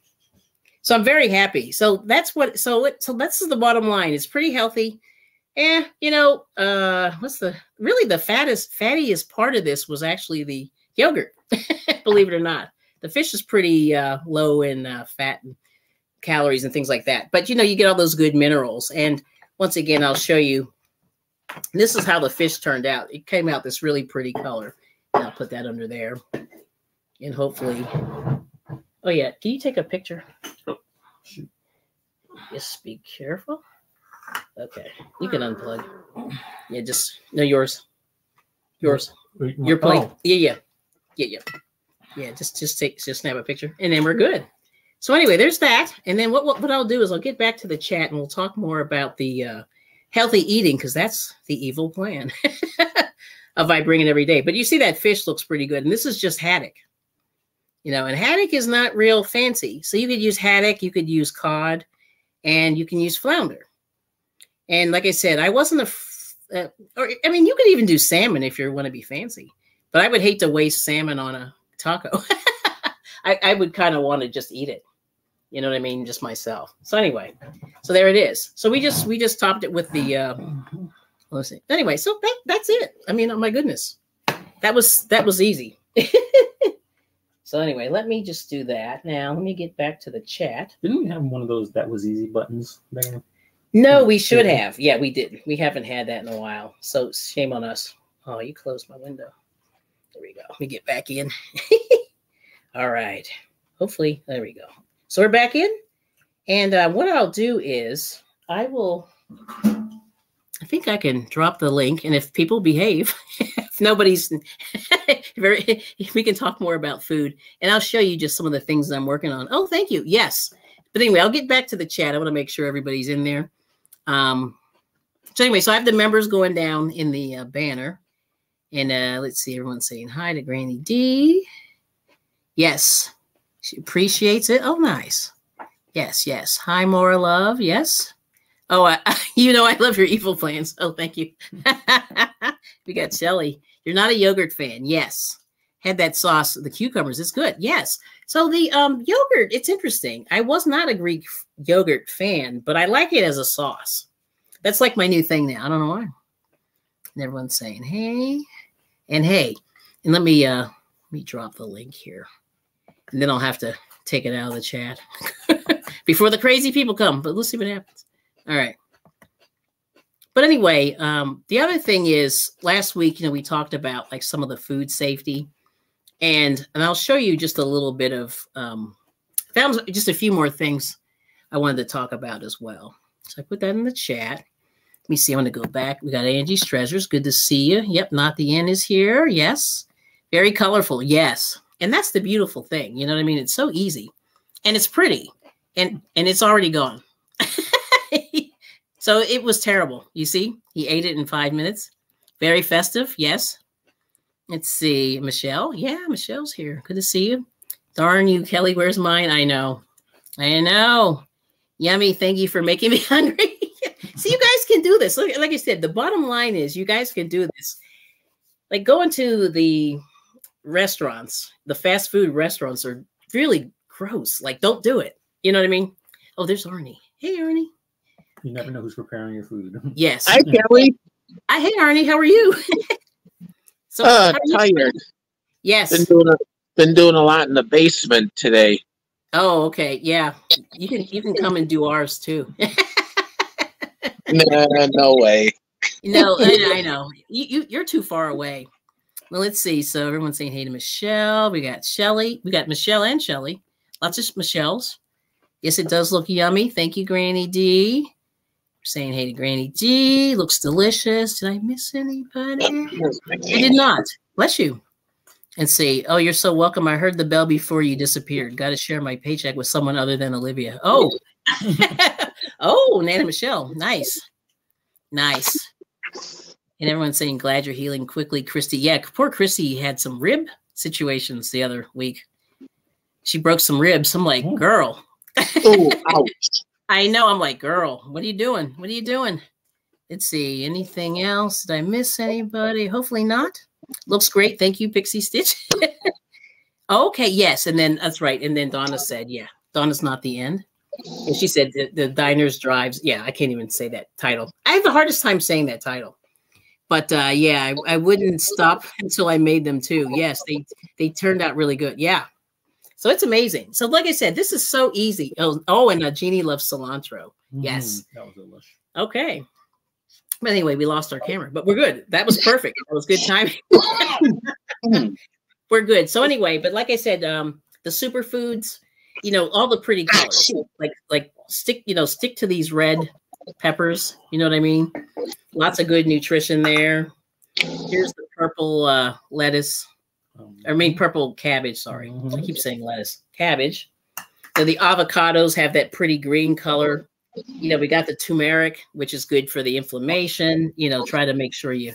So I'm very happy. So that's what so it so that's the bottom line. It's pretty healthy. Eh, you know, uh what's the really the fattest fattiest part of this was actually the yogurt, believe it or not. The fish is pretty uh low in uh, fat and calories and things like that. But you know, you get all those good minerals. And once again, I'll show you this is how the fish turned out. It came out this really pretty color. And I'll put that under there. And hopefully, oh yeah, can you take a picture? shoot. Just be careful. Okay, you can unplug. Yeah, just no yours. Yours. Wait, Your plate. oh, Yeah, yeah, yeah, yeah. Yeah, just just take just snap a picture, and then we're good. So anyway, there's that. And then what what, what I'll do is I'll get back to the chat, and we'll talk more about the uh, healthy eating because that's the evil plan of I bring it every day. But you see that fish looks pretty good, and this is just haddock. You know, and haddock is not real fancy. So you could use haddock, you could use cod, and you can use flounder. And like I said, I wasn't a, uh, or I mean, you could even do salmon if you want to be fancy. But I would hate to waste salmon on a taco. I, I would kind of want to just eat it. You know what I mean? Just myself. So anyway, so there it is. So we just we just topped it with the. Uh, let's see. Anyway, so that that's it. I mean, oh my goodness, that was that was easy. so anyway, let me just do that now. Let me get back to the chat. Didn't we have one of those that was easy buttons there? No, we should have. Yeah, we did. We haven't had that in a while. So shame on us. Oh, you closed my window. There we go. Let me get back in. All right. Hopefully, there we go. So we're back in. And uh, what I'll do is I will, I think I can drop the link. And if people behave, nobody's, very, we can talk more about food. And I'll show you just some of the things I'm working on. Oh, thank you. Yes. But anyway, I'll get back to the chat. I want to make sure everybody's in there. Um, so anyway, so I have the members going down in the uh, banner. And uh, let's see, everyone's saying hi to Granny D. Yes, she appreciates it. Oh, nice. Yes, yes. Hi, Maura Love. Yes. Oh, I, you know I love your evil plans. Oh, thank you. we got Shelly. You're not a yogurt fan. Yes. Had that sauce, the cucumbers. It's good. Yes. So the um yogurt, it's interesting. I was not a Greek yogurt fan, but I like it as a sauce. That's like my new thing now. I don't know why. And everyone's saying, hey, and hey. And let me uh let me drop the link here. And then I'll have to take it out of the chat before the crazy people come. But let's see what happens. All right. But anyway, um, the other thing is last week, you know, we talked about like some of the food safety, and and I'll show you just a little bit of um, found just a few more things I wanted to talk about as well. So I put that in the chat. Let me see. I'm going to go back. We got Angie's Treasures. Good to see you. Yep, not the end is here. Yes. Very colorful. Yes. And that's the beautiful thing. You know what I mean? It's so easy and it's pretty and and it's already gone. so it was terrible. You see, he ate it in five minutes. Very festive. Yes. Let's see. Michelle. Yeah, Michelle's here. Good to see you. Darn you, Kelli. Where's mine? I know. I know. Yummy. Thank you for making me hungry. See, you guys can do this. Like I said, the bottom line is you guys can do this. Like going to the restaurants, the fast food restaurants are really gross. Like, don't do it. You know what I mean? Oh, there's Arnie. Hey, Arnie. You never know who's preparing your food. Yes. Hi, Kelli. Hi, hey, Arnie. How are you? so, Uh, how you? tired. Yes. Been doing a been doing a lot in the basement today. Oh, okay. Yeah. You can you can come and do ours too. Nah, no way. no, I, I know. You, you you're too far away. Well, let's see. So everyone's saying hey to Michelle. We got Shelly. We got Michelle and Shelly. Lots of Michelles. Yes, it does look yummy. Thank you, Granny D. Saying hey to Granny D. Looks delicious. Did I miss anybody? I did not. Bless you. And see, oh, you're so welcome. I heard the bell before you disappeared. Got to share my paycheck with someone other than Olivia. Oh, oh, Nana Michelle. Nice. Nice. And everyone's saying, glad you're healing quickly, Christy. Yeah, poor Christy had some rib situations the other week. She broke some ribs. I'm like, girl. Oh, ouch. I know. I'm like, girl, what are you doing? What are you doing? let's see. Anything else? Did I miss anybody? Hopefully not. Looks great. Thank you, Pixie Stitch. okay, yes. And then that's right. And then Donna said, yeah, Donna's not the end. And she said the, the diners drives. Yeah, I can't even say that title. I have the hardest time saying that title. But uh, yeah, I, I wouldn't stop until I made them too. Yes, they they turned out really good. Yeah. So it's amazing. So like I said, this is so easy. Oh, oh and uh, Jeannie loves cilantro. Yes. Mm, that was delicious. Okay. But anyway, we lost our camera, but we're good. That was perfect. That was good timing. we're good. So anyway, but like I said, um, the superfoods, you know, all the pretty colors, like like stick, you know, stick to these red peppers. You know what I mean? Lots of good nutrition there. Here's the purple uh, lettuce. I mean purple cabbage. Sorry, mm -hmm. I keep saying lettuce. Cabbage. So the avocados have that pretty green color you know, we got the turmeric, which is good for the inflammation. You know, try to make sure you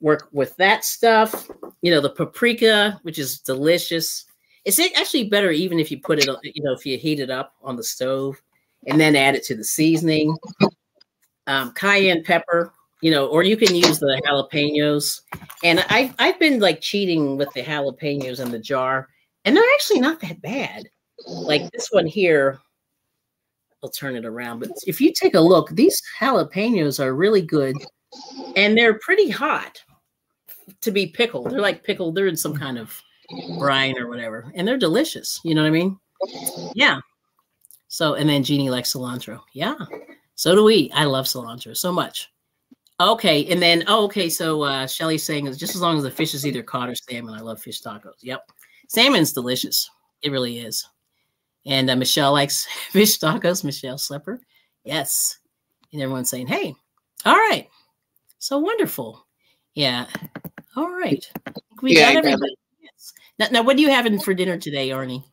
work with that stuff. You know, the paprika, which is delicious. It's actually better even if you put it, you know, if you heat it up on the stove and then add it to the seasoning. Um, cayenne pepper, you know, or you can use the jalapenos. And I've, I've been like cheating with the jalapenos in the jar, and they're actually not that bad. Like this one here, I'll turn it around. But if you take a look, these jalapenos are really good and they're pretty hot to be pickled. They're like pickled, they're in some kind of brine or whatever, and they're delicious. You know what I mean? Yeah. So, and then Jeannie likes cilantro. Yeah. So do we. I love cilantro so much. Okay. And then, oh, okay. So uh, Shelly's saying is just as long as the fish is either caught or salmon. I love fish tacos. Yep. Salmon's delicious. It really is. And uh, Michelle likes fish tacos. Michelle Slepper. Yes. And everyone's saying, hey, all right. So wonderful. Yeah. All right. We yeah, got everybody. Yes. Now, now, what are you having for dinner today, Arnie?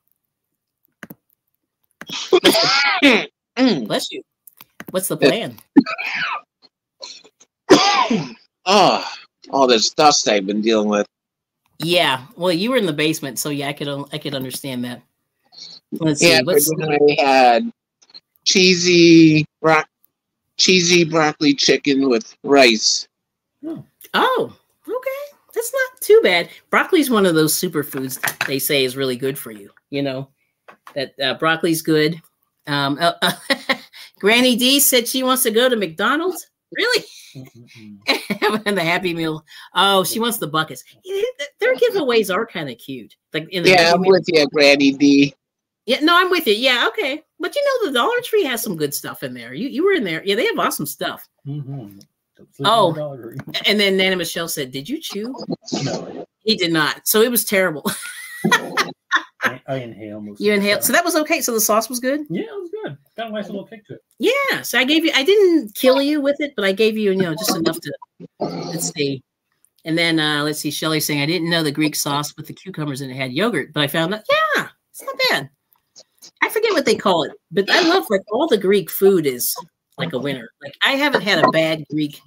Bless you. What's the plan? oh, all this dust I've been dealing with. Yeah. Well, you were in the basement, so yeah, I could I could understand that. Let's yeah, see. I had cheesy bro- cheesy broccoli chicken with rice. Oh. oh, okay. That's not too bad. Broccoli's one of those superfoods they say is really good for you. You know that uh, broccoli's good. Um, uh, Granny D said she wants to go to McDonald's. Really? and the Happy Meal. Oh, she wants the buckets. Their giveaways are kind of cute. Like in the yeah, I'm with you, Granny D. Yeah, no, I'm with you. Yeah, okay. But you know, the Dollar Tree has some good stuff in there. You you were in there. Yeah, they have awesome stuff. Mm-hmm. Oh, and then Nana Michelle said, "Did you chew?" No, he did not. So it was terrible. I, I inhale. You inhaled, so that was okay. So the sauce was good. Yeah, it was good. Got a nice little kick to it. Yeah, so I gave you. I didn't kill you with it, but I gave you, you know, just enough to. Let's see. And then uh, let's see, Shelly saying, I didn't know the Greek sauce with the cucumbers and it had yogurt, but I found that, yeah, it's not bad. I forget what they call it, but I love like all the Greek food is like a winner. Like I haven't had a bad Greek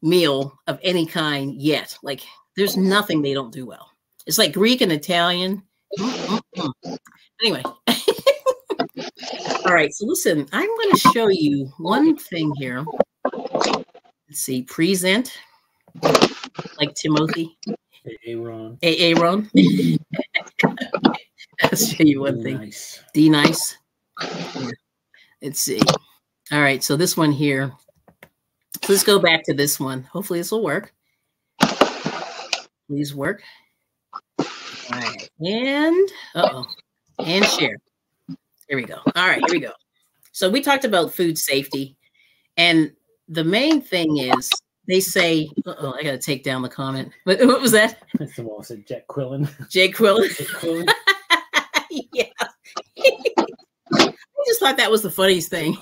meal of any kind yet. Like there's nothing they don't do well. It's like Greek and Italian. Anyway. all right. So listen, I'm going to show you one thing here. Let's see. Present like Timothy. Aaron. Aaron. I'll show you one thing. Nice. D nice. Let's see. All right, so this one here. Let's go back to this one. Hopefully this will work. Please work. All right, and uh oh, and share. Here we go. All right, here we go. So we talked about food safety, and the main thing is they say, oh, I got to take down the comment. What, what was that? Someone said Jack Quillen. Jay Quillen. Quillen. yeah. I just thought that was the funniest thing.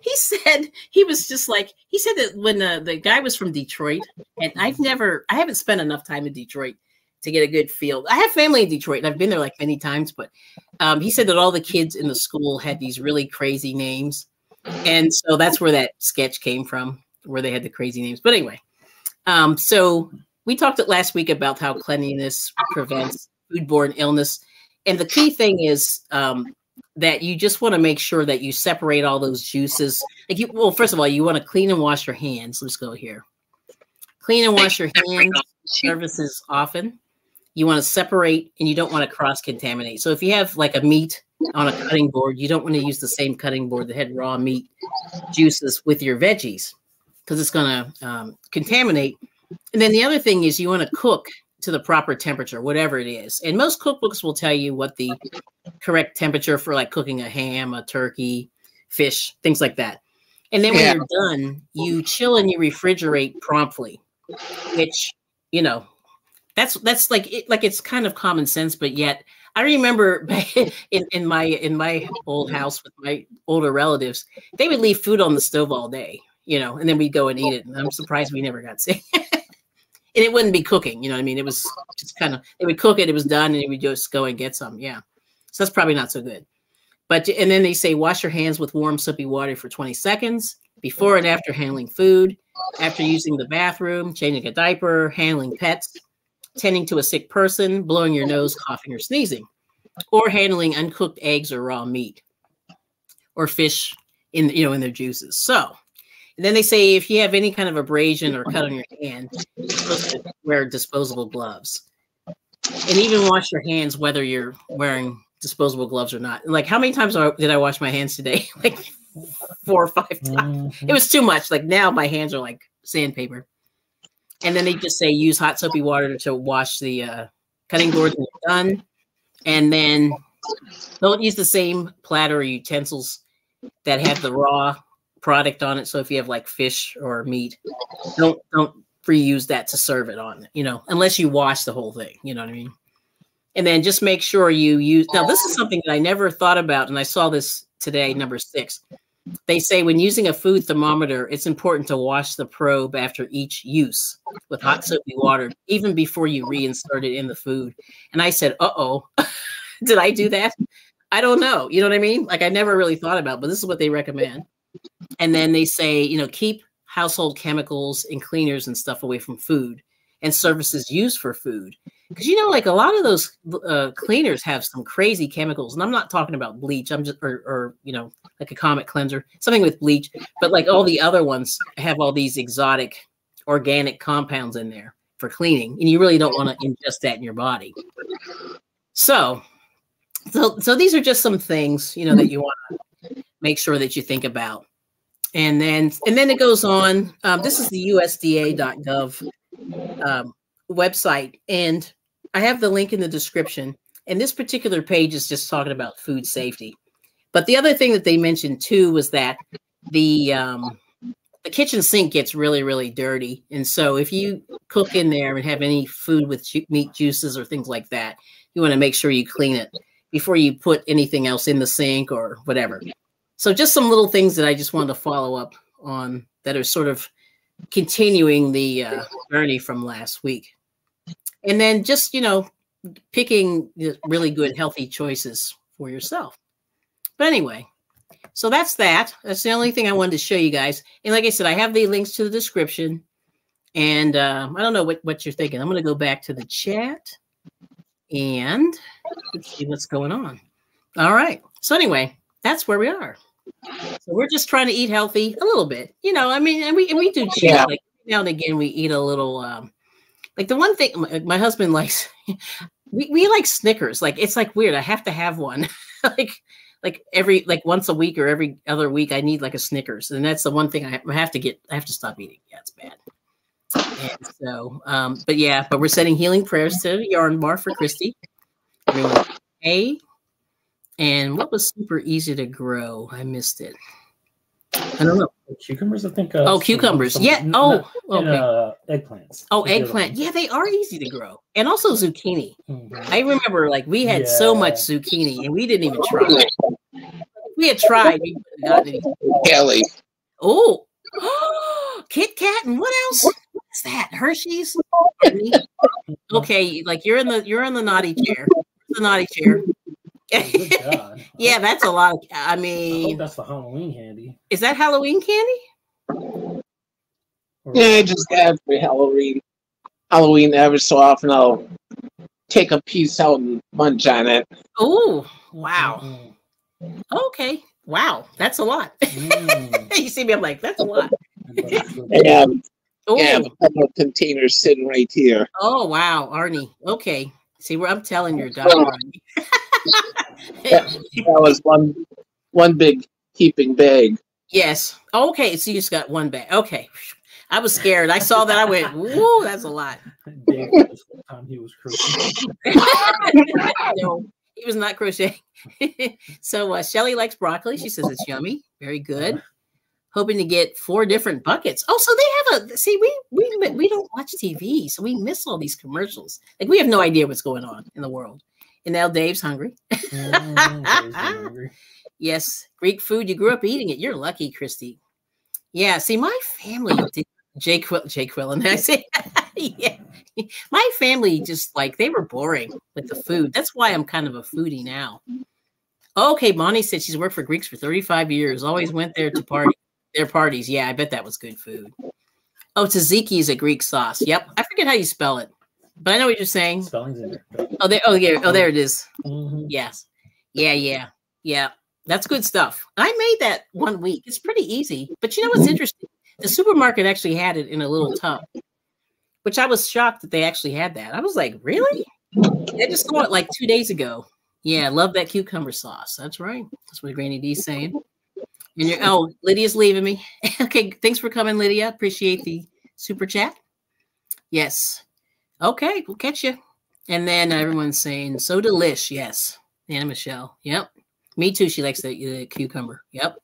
he said he was just like he said that when uh, the guy was from Detroit, and I've never, I haven't spent enough time in Detroit to get a good feel. I have family in Detroit, and I've been there like many times. But um, he said that all the kids in the school had these really crazy names, and so that's where that sketch came from, where they had the crazy names. But anyway, um, so we talked last week about how cleanliness prevents foodborne illness and the key thing is um, that you just want to make sure that you separate all those juices. Like you, well, first of all, you want to clean and wash your hands. Let's go here. Clean and wash your hands. Services often. You want to separate, and you don't want to cross contaminate. So if you have like a meat on a cutting board, you don't want to use the same cutting board that had raw meat juices with your veggies because it's going to um, contaminate. And then the other thing is you want to cook to the proper temperature, whatever it is. And most cookbooks will tell you what the correct temperature for like cooking a ham, a turkey, fish, things like that. And then when yeah. you're done, you chill and you refrigerate promptly, which, you know, that's that's like it, like it's kind of common sense, but yet I remember in, in my in my old mm-hmm. house with my older relatives, they would leave food on the stove all day, you know, and then we'd go and eat it. And I'm surprised we never got sick. and it wouldn't be cooking, you know what I mean? It was just kind of they would cook it, it was done, and we'd just go and get some. Yeah. So that's probably not so good. But and then they say wash your hands with warm soapy water for 20 seconds before and after handling food, after using the bathroom, changing a diaper, handling pets, tending to a sick person, blowing your nose, coughing, or sneezing, or handling uncooked eggs or raw meat or fish in you know in their juices. So then they say if you have any kind of abrasion or cut on your hand, you're supposed to wear disposable gloves. And even wash your hands whether you're wearing disposable gloves or not. Like how many times did I wash my hands today? like four or five times. Mm-hmm. It was too much. Like now my hands are like sandpaper and then they just say use hot soapy water to wash the uh, cutting boards when you're done, and then don't use the same platter or utensils that have the raw product on it. So if you have like fish or meat, don't don't reuse that to serve it on. You know, unless you wash the whole thing. You know what I mean? And then just make sure you use. Now this is something that I never thought about, and I saw this today, number six. They say when using a food thermometer, it's important to wash the probe after each use with hot soapy water, even before you reinsert it in the food. And I said, uh oh, did I do that? I don't know. You know what I mean? Like I never really thought about, but this is what they recommend. And then they say, you know, keep household chemicals and cleaners and stuff away from food and services used for food. Because you know like a lot of those uh, cleaners have some crazy chemicals and i'm not talking about bleach i'm just or, or, you know like a comet cleanser something with bleach but like all the other ones have all these exotic organic compounds in there for cleaning and you really don't want to ingest that in your body. So so so these are just some things you know that you want to make sure that you think about. And then and then it goes on um, this is the usda.gov um, website and I have the link in the description. And this particular page is just talking about food safety. But the other thing that they mentioned too was that the um, the kitchen sink gets really, really dirty. And so if you cook in there and have any food with ju meat juices or things like that, you want to make sure you clean it before you put anything else in the sink or whatever. So just some little things that I just wanted to follow up on that are sort of continuing the uh, journey from last week. And then just you know picking really good healthy choices for yourself. But anyway so that's that. That's the only thing i wanted to show you guys. And like i said i have the links to the description. And uh, i don't know what, what you're thinking. I'm going to go back to the chat and see what's going on. All right. So anyway that's where we are so we're just trying to eat healthy a little bit you know i mean and we and we do cheat yeah. like now and again we eat a little um, like the one thing my, my husband likes, we, we like Snickers. Like it's like weird. I have to have one. like like every like once a week or every other week I need like a Snickers. And that's the one thing I have to get I have to stop eating. Yeah, it's bad. And so um, but yeah, but we're sending healing prayers to Yarn Bar for Christy. Everyone hey. And what was super easy to grow? I missed it. I don't know. Cucumbers, I think. Uh, oh, cucumbers. Some, yeah. Oh, okay. Uh, eggplants. Oh, eggplant. Yeah, they are easy to grow, and also zucchini. Mm-hmm. I remember, like, we had yeah. so much zucchini, and we didn't even try. we had tried. We Kelli. Oh, Kit Kat, and what else? What is that? Hershey's. okay, like you're in the you're in the naughty chair. The naughty chair. Oh, yeah, that's a lot. Of, I mean, I that's the Halloween candy. Is that Halloween candy? Yeah, just every Halloween. Halloween, every so often, I'll take a piece out and munch on it. Oh, wow. Mm-hmm. Okay. Wow, that's a lot. Mm. you see me, I'm like, that's a lot. yeah. have, Oh, I have a couple of containers sitting right here. oh wow, Arnie. Okay. See where I'm telling your daughter. Arnie. That was one one big heaping bag. yes. Okay. So you just got one bag. Okay. I was scared. I saw that. I went, whoa, that's a lot. Dave, this he was crocheting. no, he was not crocheting. so uh, Shelly likes broccoli. She says it's yummy. Very good. Hoping to get four different buckets. Oh, so they have a see. We we we don't watch TV, so we miss all these commercials. Like we have no idea what's going on in the world. And now Dave's hungry. Mm, Dave's getting hungry. Yes, Greek food. You grew up eating it. You're lucky, Christy. Yeah. See, my family did. Jay Quill, Jay Quillen. I say, yeah. My family just like they were boring with the food. That's why I'm kind of a foodie now. Okay, Bonnie said she's worked for Greeks for 35 years. Always went there to party their parties. Yeah, I bet that was good food. Oh, tzatziki is a Greek sauce. Yep, I forget how you spell it, but I know what you're saying. Spelling's in there. Oh, there. Oh, yeah. Oh, there it is. Mhm. Yes. Yeah, yeah, yeah. That's good stuff. I made that one week. It's pretty easy. But you know what's interesting? The supermarket actually had it in a little tub, which I was shocked that they actually had that. I was like, really? They just saw it like two days ago. Yeah, love that cucumber sauce. That's right. That's what Granny D's saying. And you're oh, Lydia's leaving me. okay, thanks for coming, Lydia. Appreciate the super chat. Yes. Okay, we'll catch you. And then everyone's saying, so delish. Yes. Anna Michelle. Yep. Me too. She likes the, the cucumber. Yep.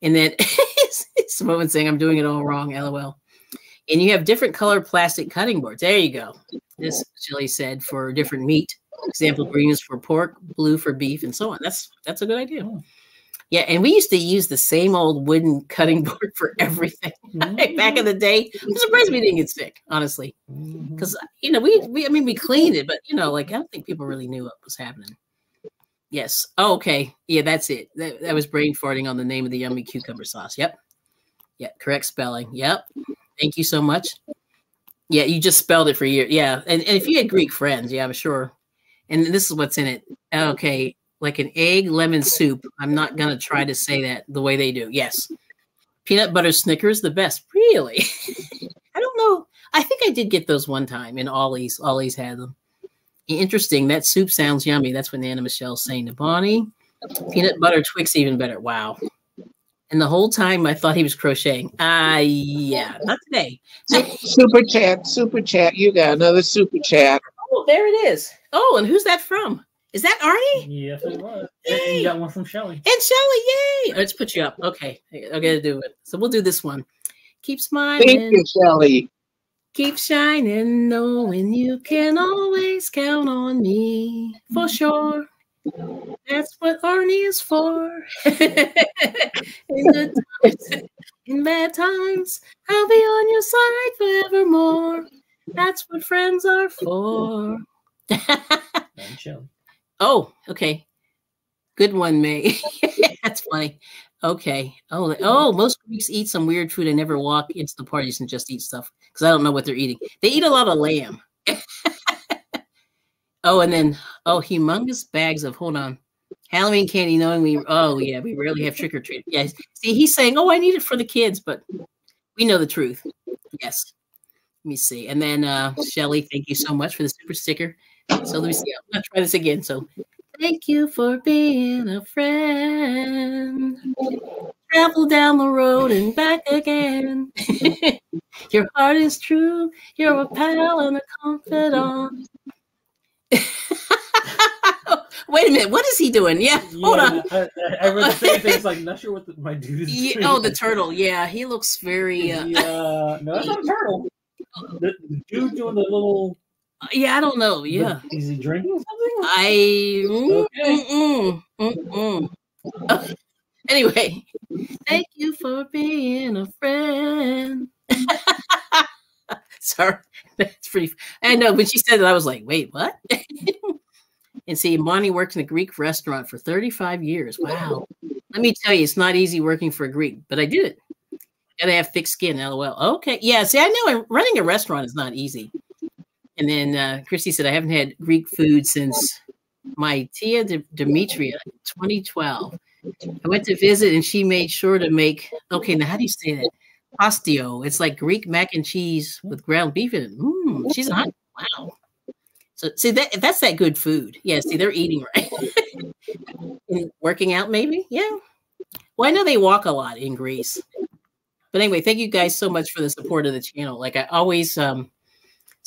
And then someone saying, I'm doing it all wrong. LOL. And you have different color plastic cutting boards. There you go. This Shelly said for different meat. Example green is for pork, blue for beef, and so on. That's that's a good idea. Hmm. Yeah, and we used to use the same old wooden cutting board for everything back in the mm. day. I'm surprised we didn't get sick, honestly. Mm-hmm. Because you know we, we i mean we cleaned it but you know like i don't think people really knew what was happening. Yes. Oh, okay. Yeah that's it. That, that was brain farting on the name of the yummy cucumber sauce. Yep. Yeah correct spelling. Yep. Thank you so much. Yeah you just spelled it for years yeah and, and if you had greek friends yeah i'm sure. And this is what's in it. Okay like an egg lemon soup i'm not going to try to say that the way they do yes peanut butter snickers the best really i don't know I think I did get those one time in Ollie's. Ollie's had them. Interesting. That soup sounds yummy. That's what Nana Michelle's saying to Bonnie. Peanut butter Twix even better. Wow. And the whole time I thought he was crocheting. Ah, yeah, not today. Super chat, super chat. You got another super chat. Oh, there it is. Oh, and who's that from? Is that Arnie? Yes, it was. And you got one from Shelly. And Shelly, yay! Let's put you up. Okay, I gotta do it. So we'll do this one. Keep Thank smiling. you, Shelly. Keep shining, knowing you can always count on me for sure. That's what Arnie is for. in good times, in bad times, I'll be on your side forevermore. That's what friends are for. And Shelly. Oh, okay. Good one, May. That's funny. Okay. Oh, oh, most Greeks eat some weird food. I never walk into the parties and just eat stuff because I don't know what they're eating. They eat a lot of lamb. oh, and then oh, humongous bags of hold on. Halloween candy, knowing we oh yeah, we rarely have trick or treat. Yes. See, he's saying, Oh, I need it for the kids, but we know the truth. Yes. Let me see. And then uh Shelly, thank you so much for the super sticker. So let me see. I'm gonna try this again. So thank you for being a friend. Travel down the road and back again. Your heart is true. You're a pal and a confidant. Wait a minute. What is he doing? Yeah, hold on. I, I, I read the same thing. It's like, not sure what the, my dude is Yeah, oh, the turtle. Yeah, he looks very. Uh, Yeah, no, that's not a turtle. The, the dude doing the little. Yeah, I don't know. Yeah, is he drinking something? I. mm, Okay. mm, mm, mm. anyway, thank you for being a friend. Sorry, that's pretty. I know, but she said that I was like, wait, what? and see, Monty worked in a Greek restaurant for 35 years. Wow. Let me tell you, it's not easy working for a Greek, but I did it. Gotta have thick skin, lol. Okay. Yeah, see, I know running a restaurant is not easy. And then uh, Christy said, I haven't had Greek food since my tia Demetria, 2012. I went to visit and she made sure to make. Okay, now how do you say that? Pastio. It's like Greek mac and cheese with ground beef in it. Mm, she's hot. Wow. So see that that's that good food. Yeah, see, they're eating right. Working out, maybe. Yeah. Well, I know they walk a lot in Greece. But anyway, thank you guys so much for the support of the channel. Like I always um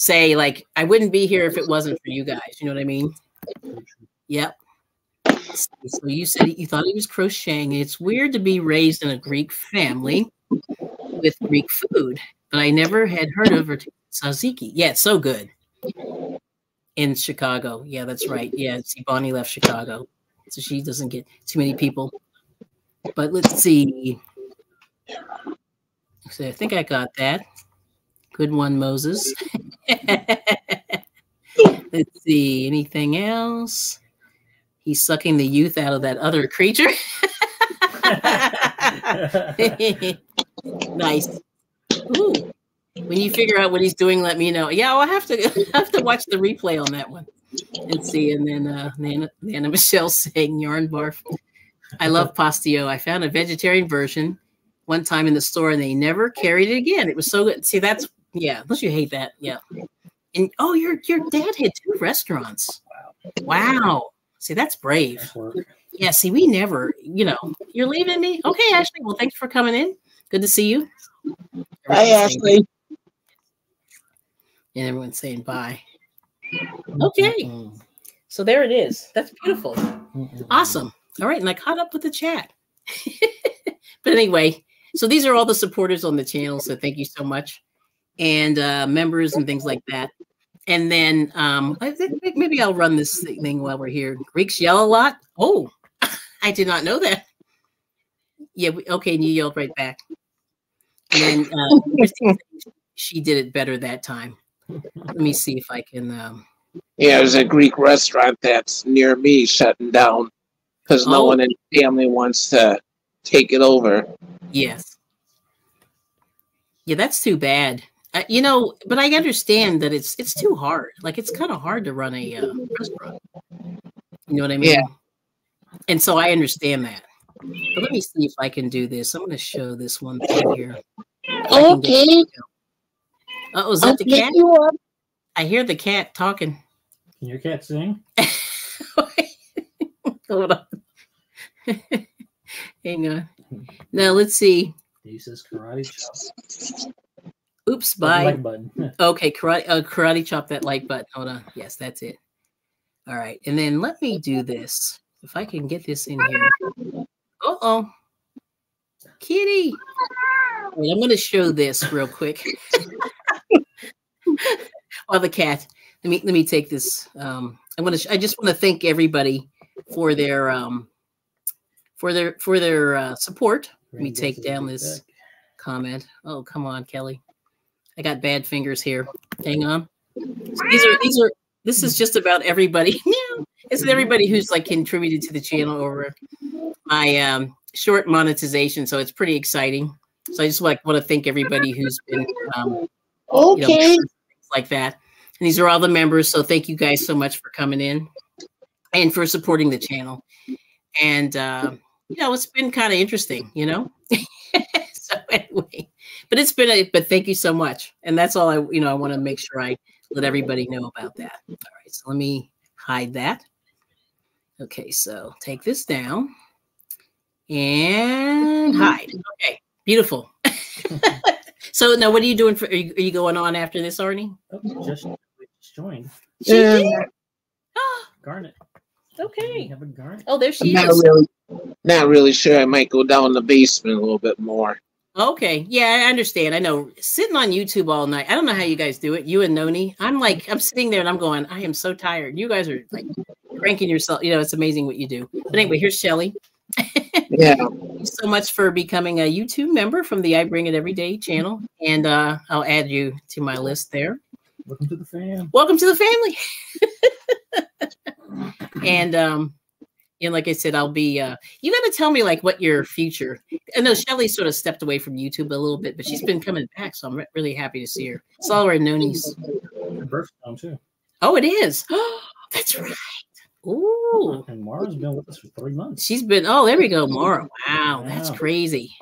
say, like I wouldn't be here if it wasn't for you guys. You know what I mean? Yep. So you said you thought he was crocheting. It's weird to be raised in a Greek family with Greek food, but I never had heard of tzatziki. Yeah, it's so good in Chicago. Yeah, that's right. Yeah, see, Bonnie left Chicago, so she doesn't get too many people. But let's see. So I think I got that. Good one, Moses. let's see. Anything else? He's sucking the youth out of that other creature. nice. Ooh. When you figure out what he's doing, let me know. Yeah, I'll have to have to watch the replay on that one and see. And then uh, Nana, Nana Michelle saying yarn barf. I love pastio. I found a vegetarian version one time in the store and they never carried it again. It was so good. See, that's yeah. Unless you hate that, yeah. And oh, your your dad had two restaurants. Wow. Wow. See, that's brave. Yeah. See, we never. You know, you're leaving me. Okay, Ashley. Well, thanks for coming in. Good to see you. Hi, Ashley. And everyone's saying bye. Okay. So there it is. That's beautiful. Awesome. All right. And I caught up with the chat. but anyway, so these are all the supporters on the channel. So thank you so much. And uh, members and things like that. And then um, I think maybe I'll run this thing while we're here. Greeks yell a lot. Oh, I did not know that. Yeah. We, okay. And you yelled right back. And then uh, she did it better that time. Let me see if I can. Um... Yeah, there's a Greek restaurant that's near me shutting down because no oh. one in the family wants to take it over. Yes. Yeah, that's too bad. Uh, you know, but I understand that it's it's too hard. Like it's kind of hard to run a uh, restaurant. You know what I mean? Yeah. And so I understand that. But let me see if I can do this. I'm going to show this one thing here. Okay. Oh, is that the cat? I hear the cat talking. Can your cat sing? Hold on. Hang on. Now let's see. He says karate chop. Oops, bye. Okay, karate, uh, karate chop that like button. Hold on. Yes, that's it. All right, and then let me do this. If I can get this in here. Uh oh, kitty. Wait, I'm going to show this real quick. While the cat. Let me let me take this. Um, I'm going to. I just want to thank everybody for their um, for their for their uh, support. Let me take down this comment. Oh, come on, Kelli. I got bad fingers here. Hang on. These are these are this is just about everybody. it's everybody who's like contributed to the channel over my um short monetization. So it's pretty exciting. So I just like want to thank everybody who's been um okay. You know, like that. And these are all the members. So thank you guys so much for coming in and for supporting the channel. And uh, you know, it's been kind of interesting, you know. so anyway, but it's been a but thank you so much. And that's all I you know, I want to make sure I let everybody know about that. All right, so let me hide that. Okay, so take this down and hide. Okay, beautiful. so now, what are you doing? For are you, are you going on after this, Arnie? Oh, just, just joined. Yeah. Garnet. Okay. Have a garnet. Oh, there she I'm is. Not really, not really sure. I might go down the basement a little bit more. Okay. Yeah, I understand. I know. Sitting on YouTube all night. I don't know how you guys do it. You and Noni. I'm like, I'm sitting there and I'm going, I am so tired. You guys are like cranking yourself. You know, it's amazing what you do. But anyway, here's Shelly. yeah. Thank you so much for becoming a YouTube member from the I Bring It Every Day channel. And uh, I'll add you to my list there. Welcome to the fam. Welcome to the family. and um, and like I said, I'll be uh you gotta tell me like what your future. I know Shelly sort of stepped away from YouTube a little bit, but she's been coming back, so I'm re- really happy to see her. Saw her in Noni's birthstone too. Oh, it is. That's right. Ooh. And Mara's been with us for three months. She's been, oh, there we go, Mora. Wow, that's crazy.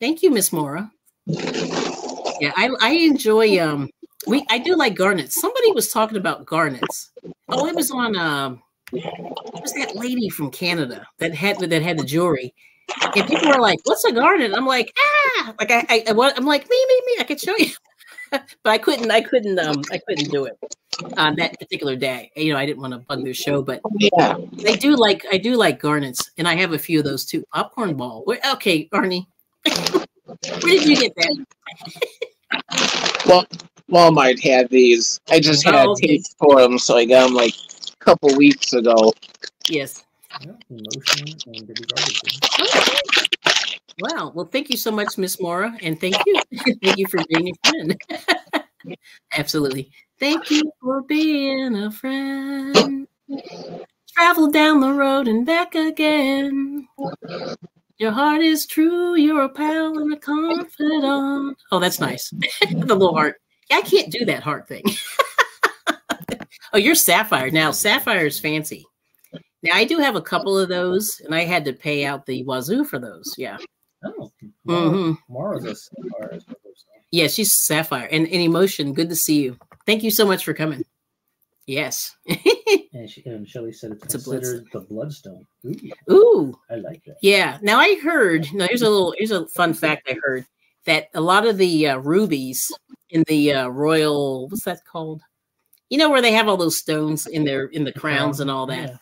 Thank you, Miss Mora. Yeah, I, I enjoy um we I do like garnets. Somebody was talking about garnets. Oh, it was on um it was that lady from Canada that had that had the jewelry. And people were like, "What's a garnet?" I'm like, "Ah!" Like I, I, I I'm like, "Me, me, me." I could show you, but I couldn't. I couldn't. Um, I couldn't do it on that particular day. You know, I didn't want to bug their show, but Yeah. I do like I do like garnets, and I have a few of those too. Popcorn ball. Where, okay, Arnie, where did you get that? Well, Walmart had these. I just Oh, had okay. taste for them, so I got them like couple weeks ago. Yes. Yeah, emotion and Debbie Robertson. Wow. Well, thank you so much, Miss Mora, and thank you, thank you for being a friend. Absolutely. Thank you for being a friend. Travel down the road and back again. Your heart is true. You're a pal and a confidant. Oh, that's nice. the little heart. Yeah, I can't do that heart thing. Oh, you're Sapphire. Now, Sapphire is fancy. Now, I do have a couple of those, and I had to pay out the wazoo for those. Yeah. Oh, Mara, hmm Mara's a sapphire as well, so. Yeah, she's Sapphire. And in emotion, good to see you. Thank you so much for coming. Yes. And, she, and Shelly said it's, It's a considered the bloodstone. Ooh, Ooh. I like that. Yeah. Now I heard. Now here's a little. Here's a fun fact. I heard that a lot of the uh, rubies in the uh, royal. What's that called? You know where they have all those stones in their in the crowns and all that Yeah.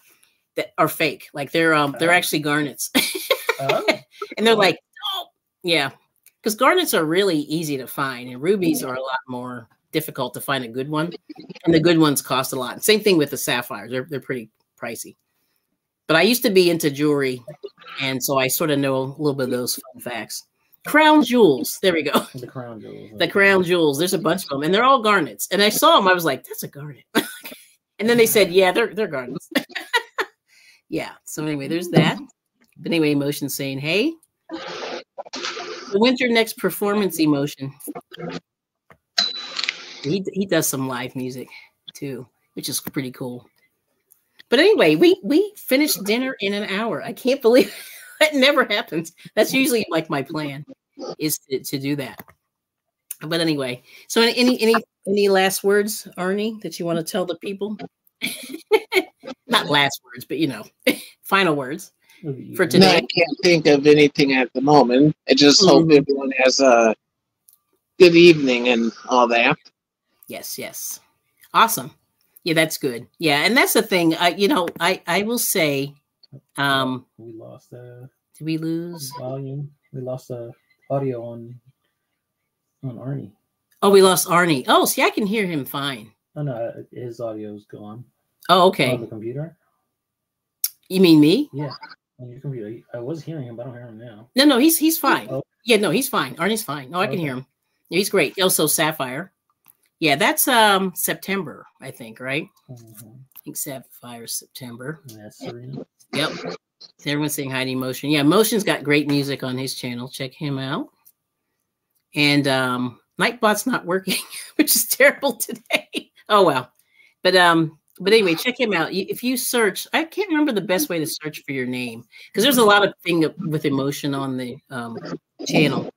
that are fake. Like they're um they're Oh. actually garnets, Oh, and they're like, oh yeah, because garnets are really easy to find, and rubies are a lot more difficult to find a good one, and the good ones cost a lot. Same thing with the sapphires; they're they're pretty pricey. But I used to be into jewelry, and so I sort of know a little bit of those fun facts. Crown jewels. There we go. the crown jewels. The crown jewels. There's a bunch of them, and they're all garnets. And I saw them. I was like, "That's a garnet." and then they said, "Yeah, they're they're garnets." yeah. So anyway, there's that. But anyway, emotion saying, "Hey." The winter next performance emotion. He he does some live music too, which is pretty cool. But anyway, we we finished dinner in an hour. I can't believe that never happens. That's usually like my plan is to, to do that. But anyway, so any any any, last words, Arnie, that you want to tell the people? Not last words, but you know, final words for No, today. I can't think of anything at the moment. I just hope Mhm. everyone has a good evening and all that. Yes, yes. Awesome. Yeah, that's good. Yeah, and that's the thing. I you know, I I will say um We lost the did we lose? volume. We lost the audio on on Arnie. Oh, we lost Arnie. Oh, see, I can hear him fine. Oh no, his audio's gone. Oh, okay. On okay. the computer. You mean me? Yeah, on your computer. I was hearing him, but I don't hear him now. No, no, he's he's fine. Oh. Yeah, no, he's fine. Arnie's fine. No, I can hear him. Yeah, he's great. Also, Sapphire. Yeah, that's um September, I think, right? Mhm. I think Sapphire September. And That's Serena. Yep. Everyone's saying hi to Emotion. Yeah, Emotion's got great music on his channel. Check him out. And um Nightbot's not working, which is terrible today. oh well. But um, but anyway, check him out. If you search, I can't remember the best way to search for your name because there's a lot of thing with emotion on the um channel.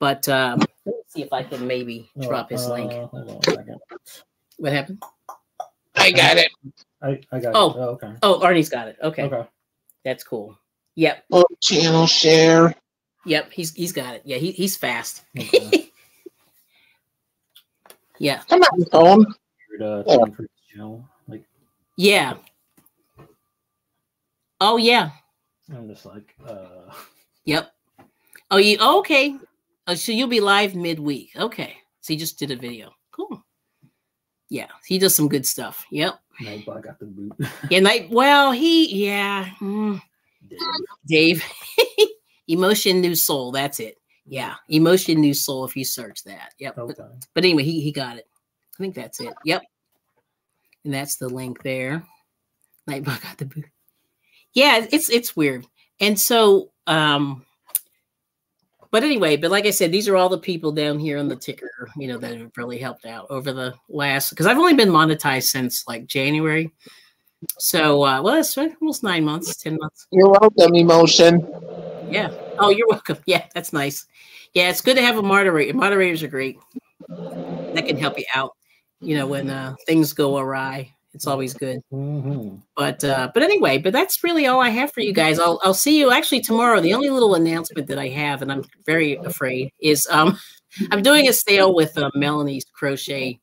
But um, let me see if I can maybe Oh, drop his link. uh, Hold on a second. What happened? I got it. I, I got Oh. it. Oh, okay. Oh, Arnie's got it. Okay, Okay. that's cool. Yep, Oh, channel share. yep. He's he's got it. Yeah, he, he's fast. okay. Yeah, Come on, phone. Weird, uh, Yeah. thing for his channel. Like yeah. Oh yeah. I'm just like, uh, Yep. Oh, you oh, okay? Oh, so you'll be live midweek. Okay. So he just did a video. Cool. Yeah, he does some good stuff. Yep. Nightbot got the boot. Yeah. Night. Well, he. Yeah. mm, Dave. Dave. Emotion New Soul. That's it. Yeah. Emotion New Soul. If you search that. Yep. But, Okay. but anyway, he he got it. I think that's it. Yep. And that's the link there. Nightbot got the boot. Yeah, it's it's weird. And so um but anyway, but like I said, these are all the people down here on the ticker, you know, that have really helped out over the last because I've only been monetized since like January. So, uh, well, it's almost nine months, 10 months. You're welcome, emotion. Yeah. Oh, you're welcome. Yeah, that's nice. Yeah, it's good to have a moderator. Moderators are great. That can help you out, you know, when uh, things go awry. It's always good. Mm-hmm. But uh, but anyway, but that's really all I have for you guys. I'll I'll see you actually tomorrow. The only little announcement that I have, and I'm very afraid, is um I'm doing a sale with uh, Melanie's Crochet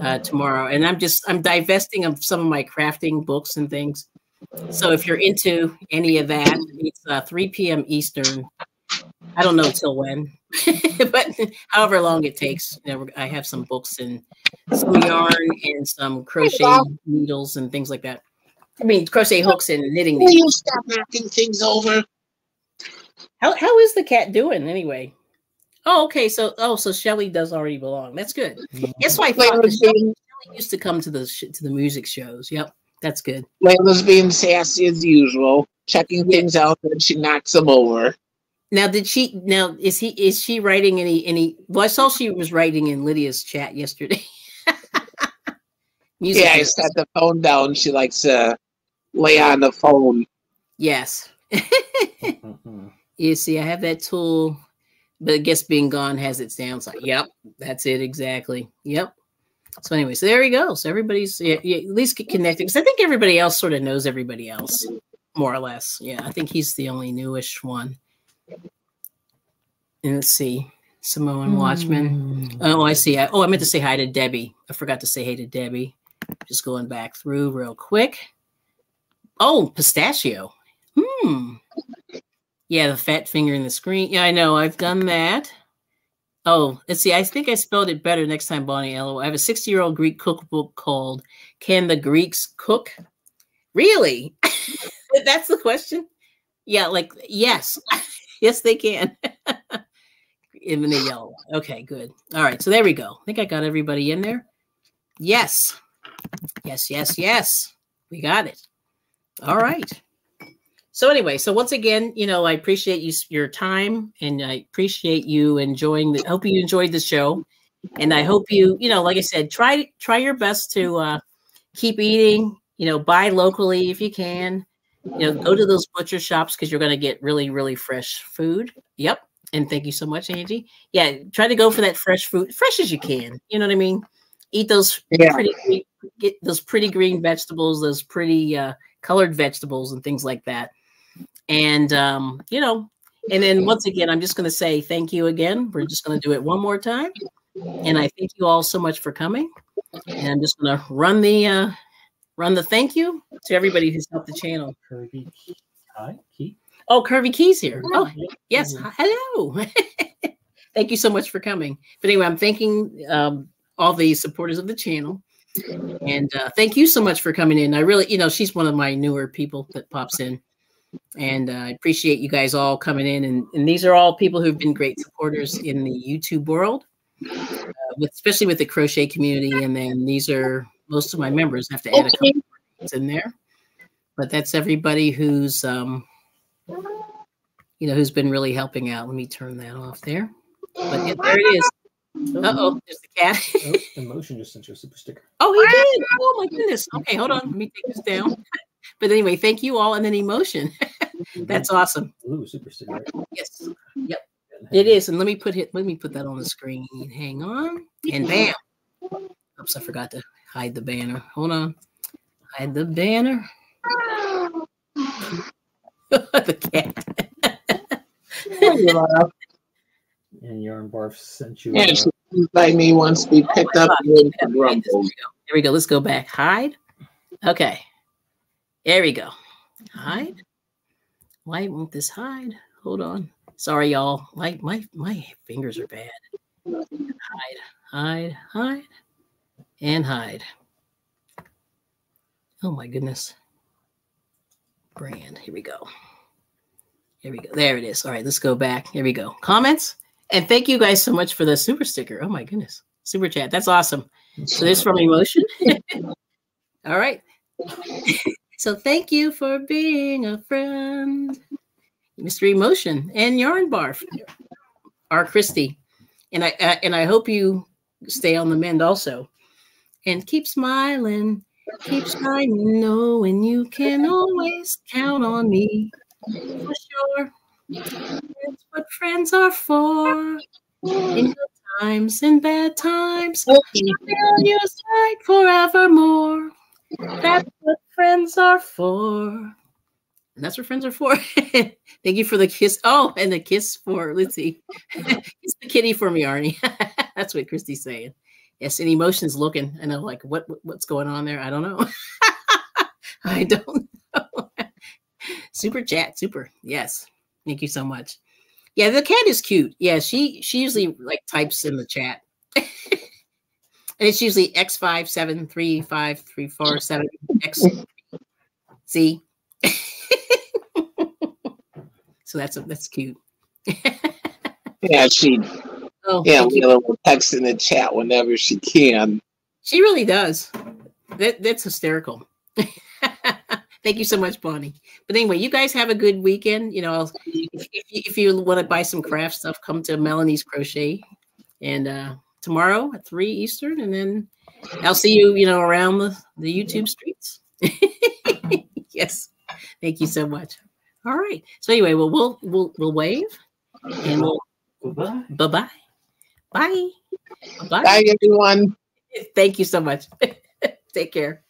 uh, tomorrow, and I'm just I'm divesting of some of my crafting books and things. So if you're into any of that, it's uh, 3 p.m. Eastern. I don't know till when, but however long it takes, you know, I have some books and some yarn and some crochet needles and things like that. I mean, crochet hooks and knitting. Will needles. you stop knocking things over? How how is the cat doing anyway? Oh, okay. So oh, so Shelly does already belong. That's good. That's why I thought 'cause Layla's Shelly used to come to the sh- to the music shows. Yep, that's good. Layla's being sassy as usual, checking things out, and she knocks them over. Now, did she? Now, is he? Is she writing any? Any? Well, I saw she was writing in Lydia's chat yesterday. Music. yeah, I notes. set the phone down. She likes to lay on the phone. Yes. Mhm. You see, I have that tool, but I guess being gone has its downside. Yep, that's it exactly. Yep. So anyway, so there he goes. So everybody's yeah, yeah, at least get connected because I think everybody else sort of knows everybody else, more or less. Yeah, I think he's the only newish one. And let's see, Samoan Watchman. Mm. Oh, I see. I, oh, I meant to say hi to Debbie. I forgot to say hey to Debbie. Just going back through real quick. Oh, pistachio. Hmm. Yeah, the fat finger in the screen. Yeah, I know. I've done that. Oh, let's see. I think I spelled it better next time, Bonnie LO. I have a 60 year old Greek cookbook called Can the Greeks Cook? Really? That's the question? Yeah, like, yes. yes, they can. in the yellow. Okay, good. All right, so there we go. I think I got everybody in there. Yes. Yes, yes, yes. We got it. All right. So anyway, so once again, you know, I appreciate you your time and I appreciate you enjoying the hope you enjoyed the show. And I hope you, you know, like I said, try try your best to uh keep eating, you know, buy locally if you can. You know, go to those butcher shops because you're going to get really, really fresh food. Yep. And thank you so much, Angie. Yeah, try to go for that fresh fruit, fresh as you can. You know what I mean? Eat those Yeah. pretty get those pretty green vegetables, those pretty uh, colored vegetables, and things like that. And um, you know, and then once again, I'm just going to say thank you again. We're just going to do it one more time, and I thank you all so much for coming. And I'm just going to run the uh, run the thank you to everybody who's helped the channel. Kirby, hi, Keith. Oh, Curvy Keys here. Oh, yes. Mhm. Hello. Thank you so much for coming. But anyway, I'm thanking um, all the supporters of the channel. And uh, thank you so much for coming in. I really, you know, she's one of my newer people that pops in. And uh, I appreciate you guys all coming in. And, and these are all people who've been great supporters in the YouTube world, uh, with, especially with the crochet community. And then these are most of my members. I have to add a couple in there. But that's everybody who's, um, you know, who's been really helping out. Let me turn that off there. But yeah, there it is. Uh oh, there's the cat. Oh, emotion just sent you a super sticker. Oh, he did. Oh my goodness. Okay, hold on. Let me take this down. But anyway, thank you all, and then emotion. That's awesome. Ooh, super sticker. Yes, it is. And let me put it. Let me put that on the screen. Hang on. And bam. Oops, I forgot to hide the banner. Hold on. Hide the banner. the cat. And Yarn Barf sent you. Yeah, uh, she like me once we picked up the There we rumble. go. We go. Let's go back. Hide. Okay. There we go. Hide. Why won't this hide? Hold on. Sorry, y'all. My my my fingers are bad. Hide, hide, hide, and hide. Oh my goodness. Brand. Here we go. Here we go. There it is. All right, let's go back. Here we go. Comments. And thank you guys so much for the super sticker. Oh my goodness. Super chat. That's awesome. So this from emotion. All right. so thank you for being a friend, Mr. Emotion and Yarn Barf, our Christy, and I uh, and I hope you stay on the mend also, and keep smiling keep shining, knowing you can always count on me. For sure. That's what friends are for. In good times and bad times, oh, I'll be on your side forevermore. That's what friends are for. And that's what friends are for. Thank you for the kiss. Oh, and the kiss for, let's see. kiss the kitty for me, Arnie. that's what Christy's saying. Yes, and emotions looking. and I know, like, what what's going on there? I don't know. I mm-hmm. don't know. super chat, super. Yes. Thank you so much. Yeah, the cat is cute. Yeah, she she usually like types in the chat. and it's usually X five seven three five three four seven X. See, so that's that's cute. yeah, she. Oh, yeah, we will text in the chat whenever she can. She really does. That that's hysterical. Thank you so much, Bonnie. But anyway, you guys have a good weekend. You know, if, if, if you want to buy some craft stuff, come to Melanie's Crochet. And uh, tomorrow at 3 Eastern. And then I'll see you, you know, around the, the YouTube streets. yes. Thank you so much. All right. So anyway, well, we'll we'll we'll wave and we'll bye bye bye bye bye everyone. Thank you so much. Take care.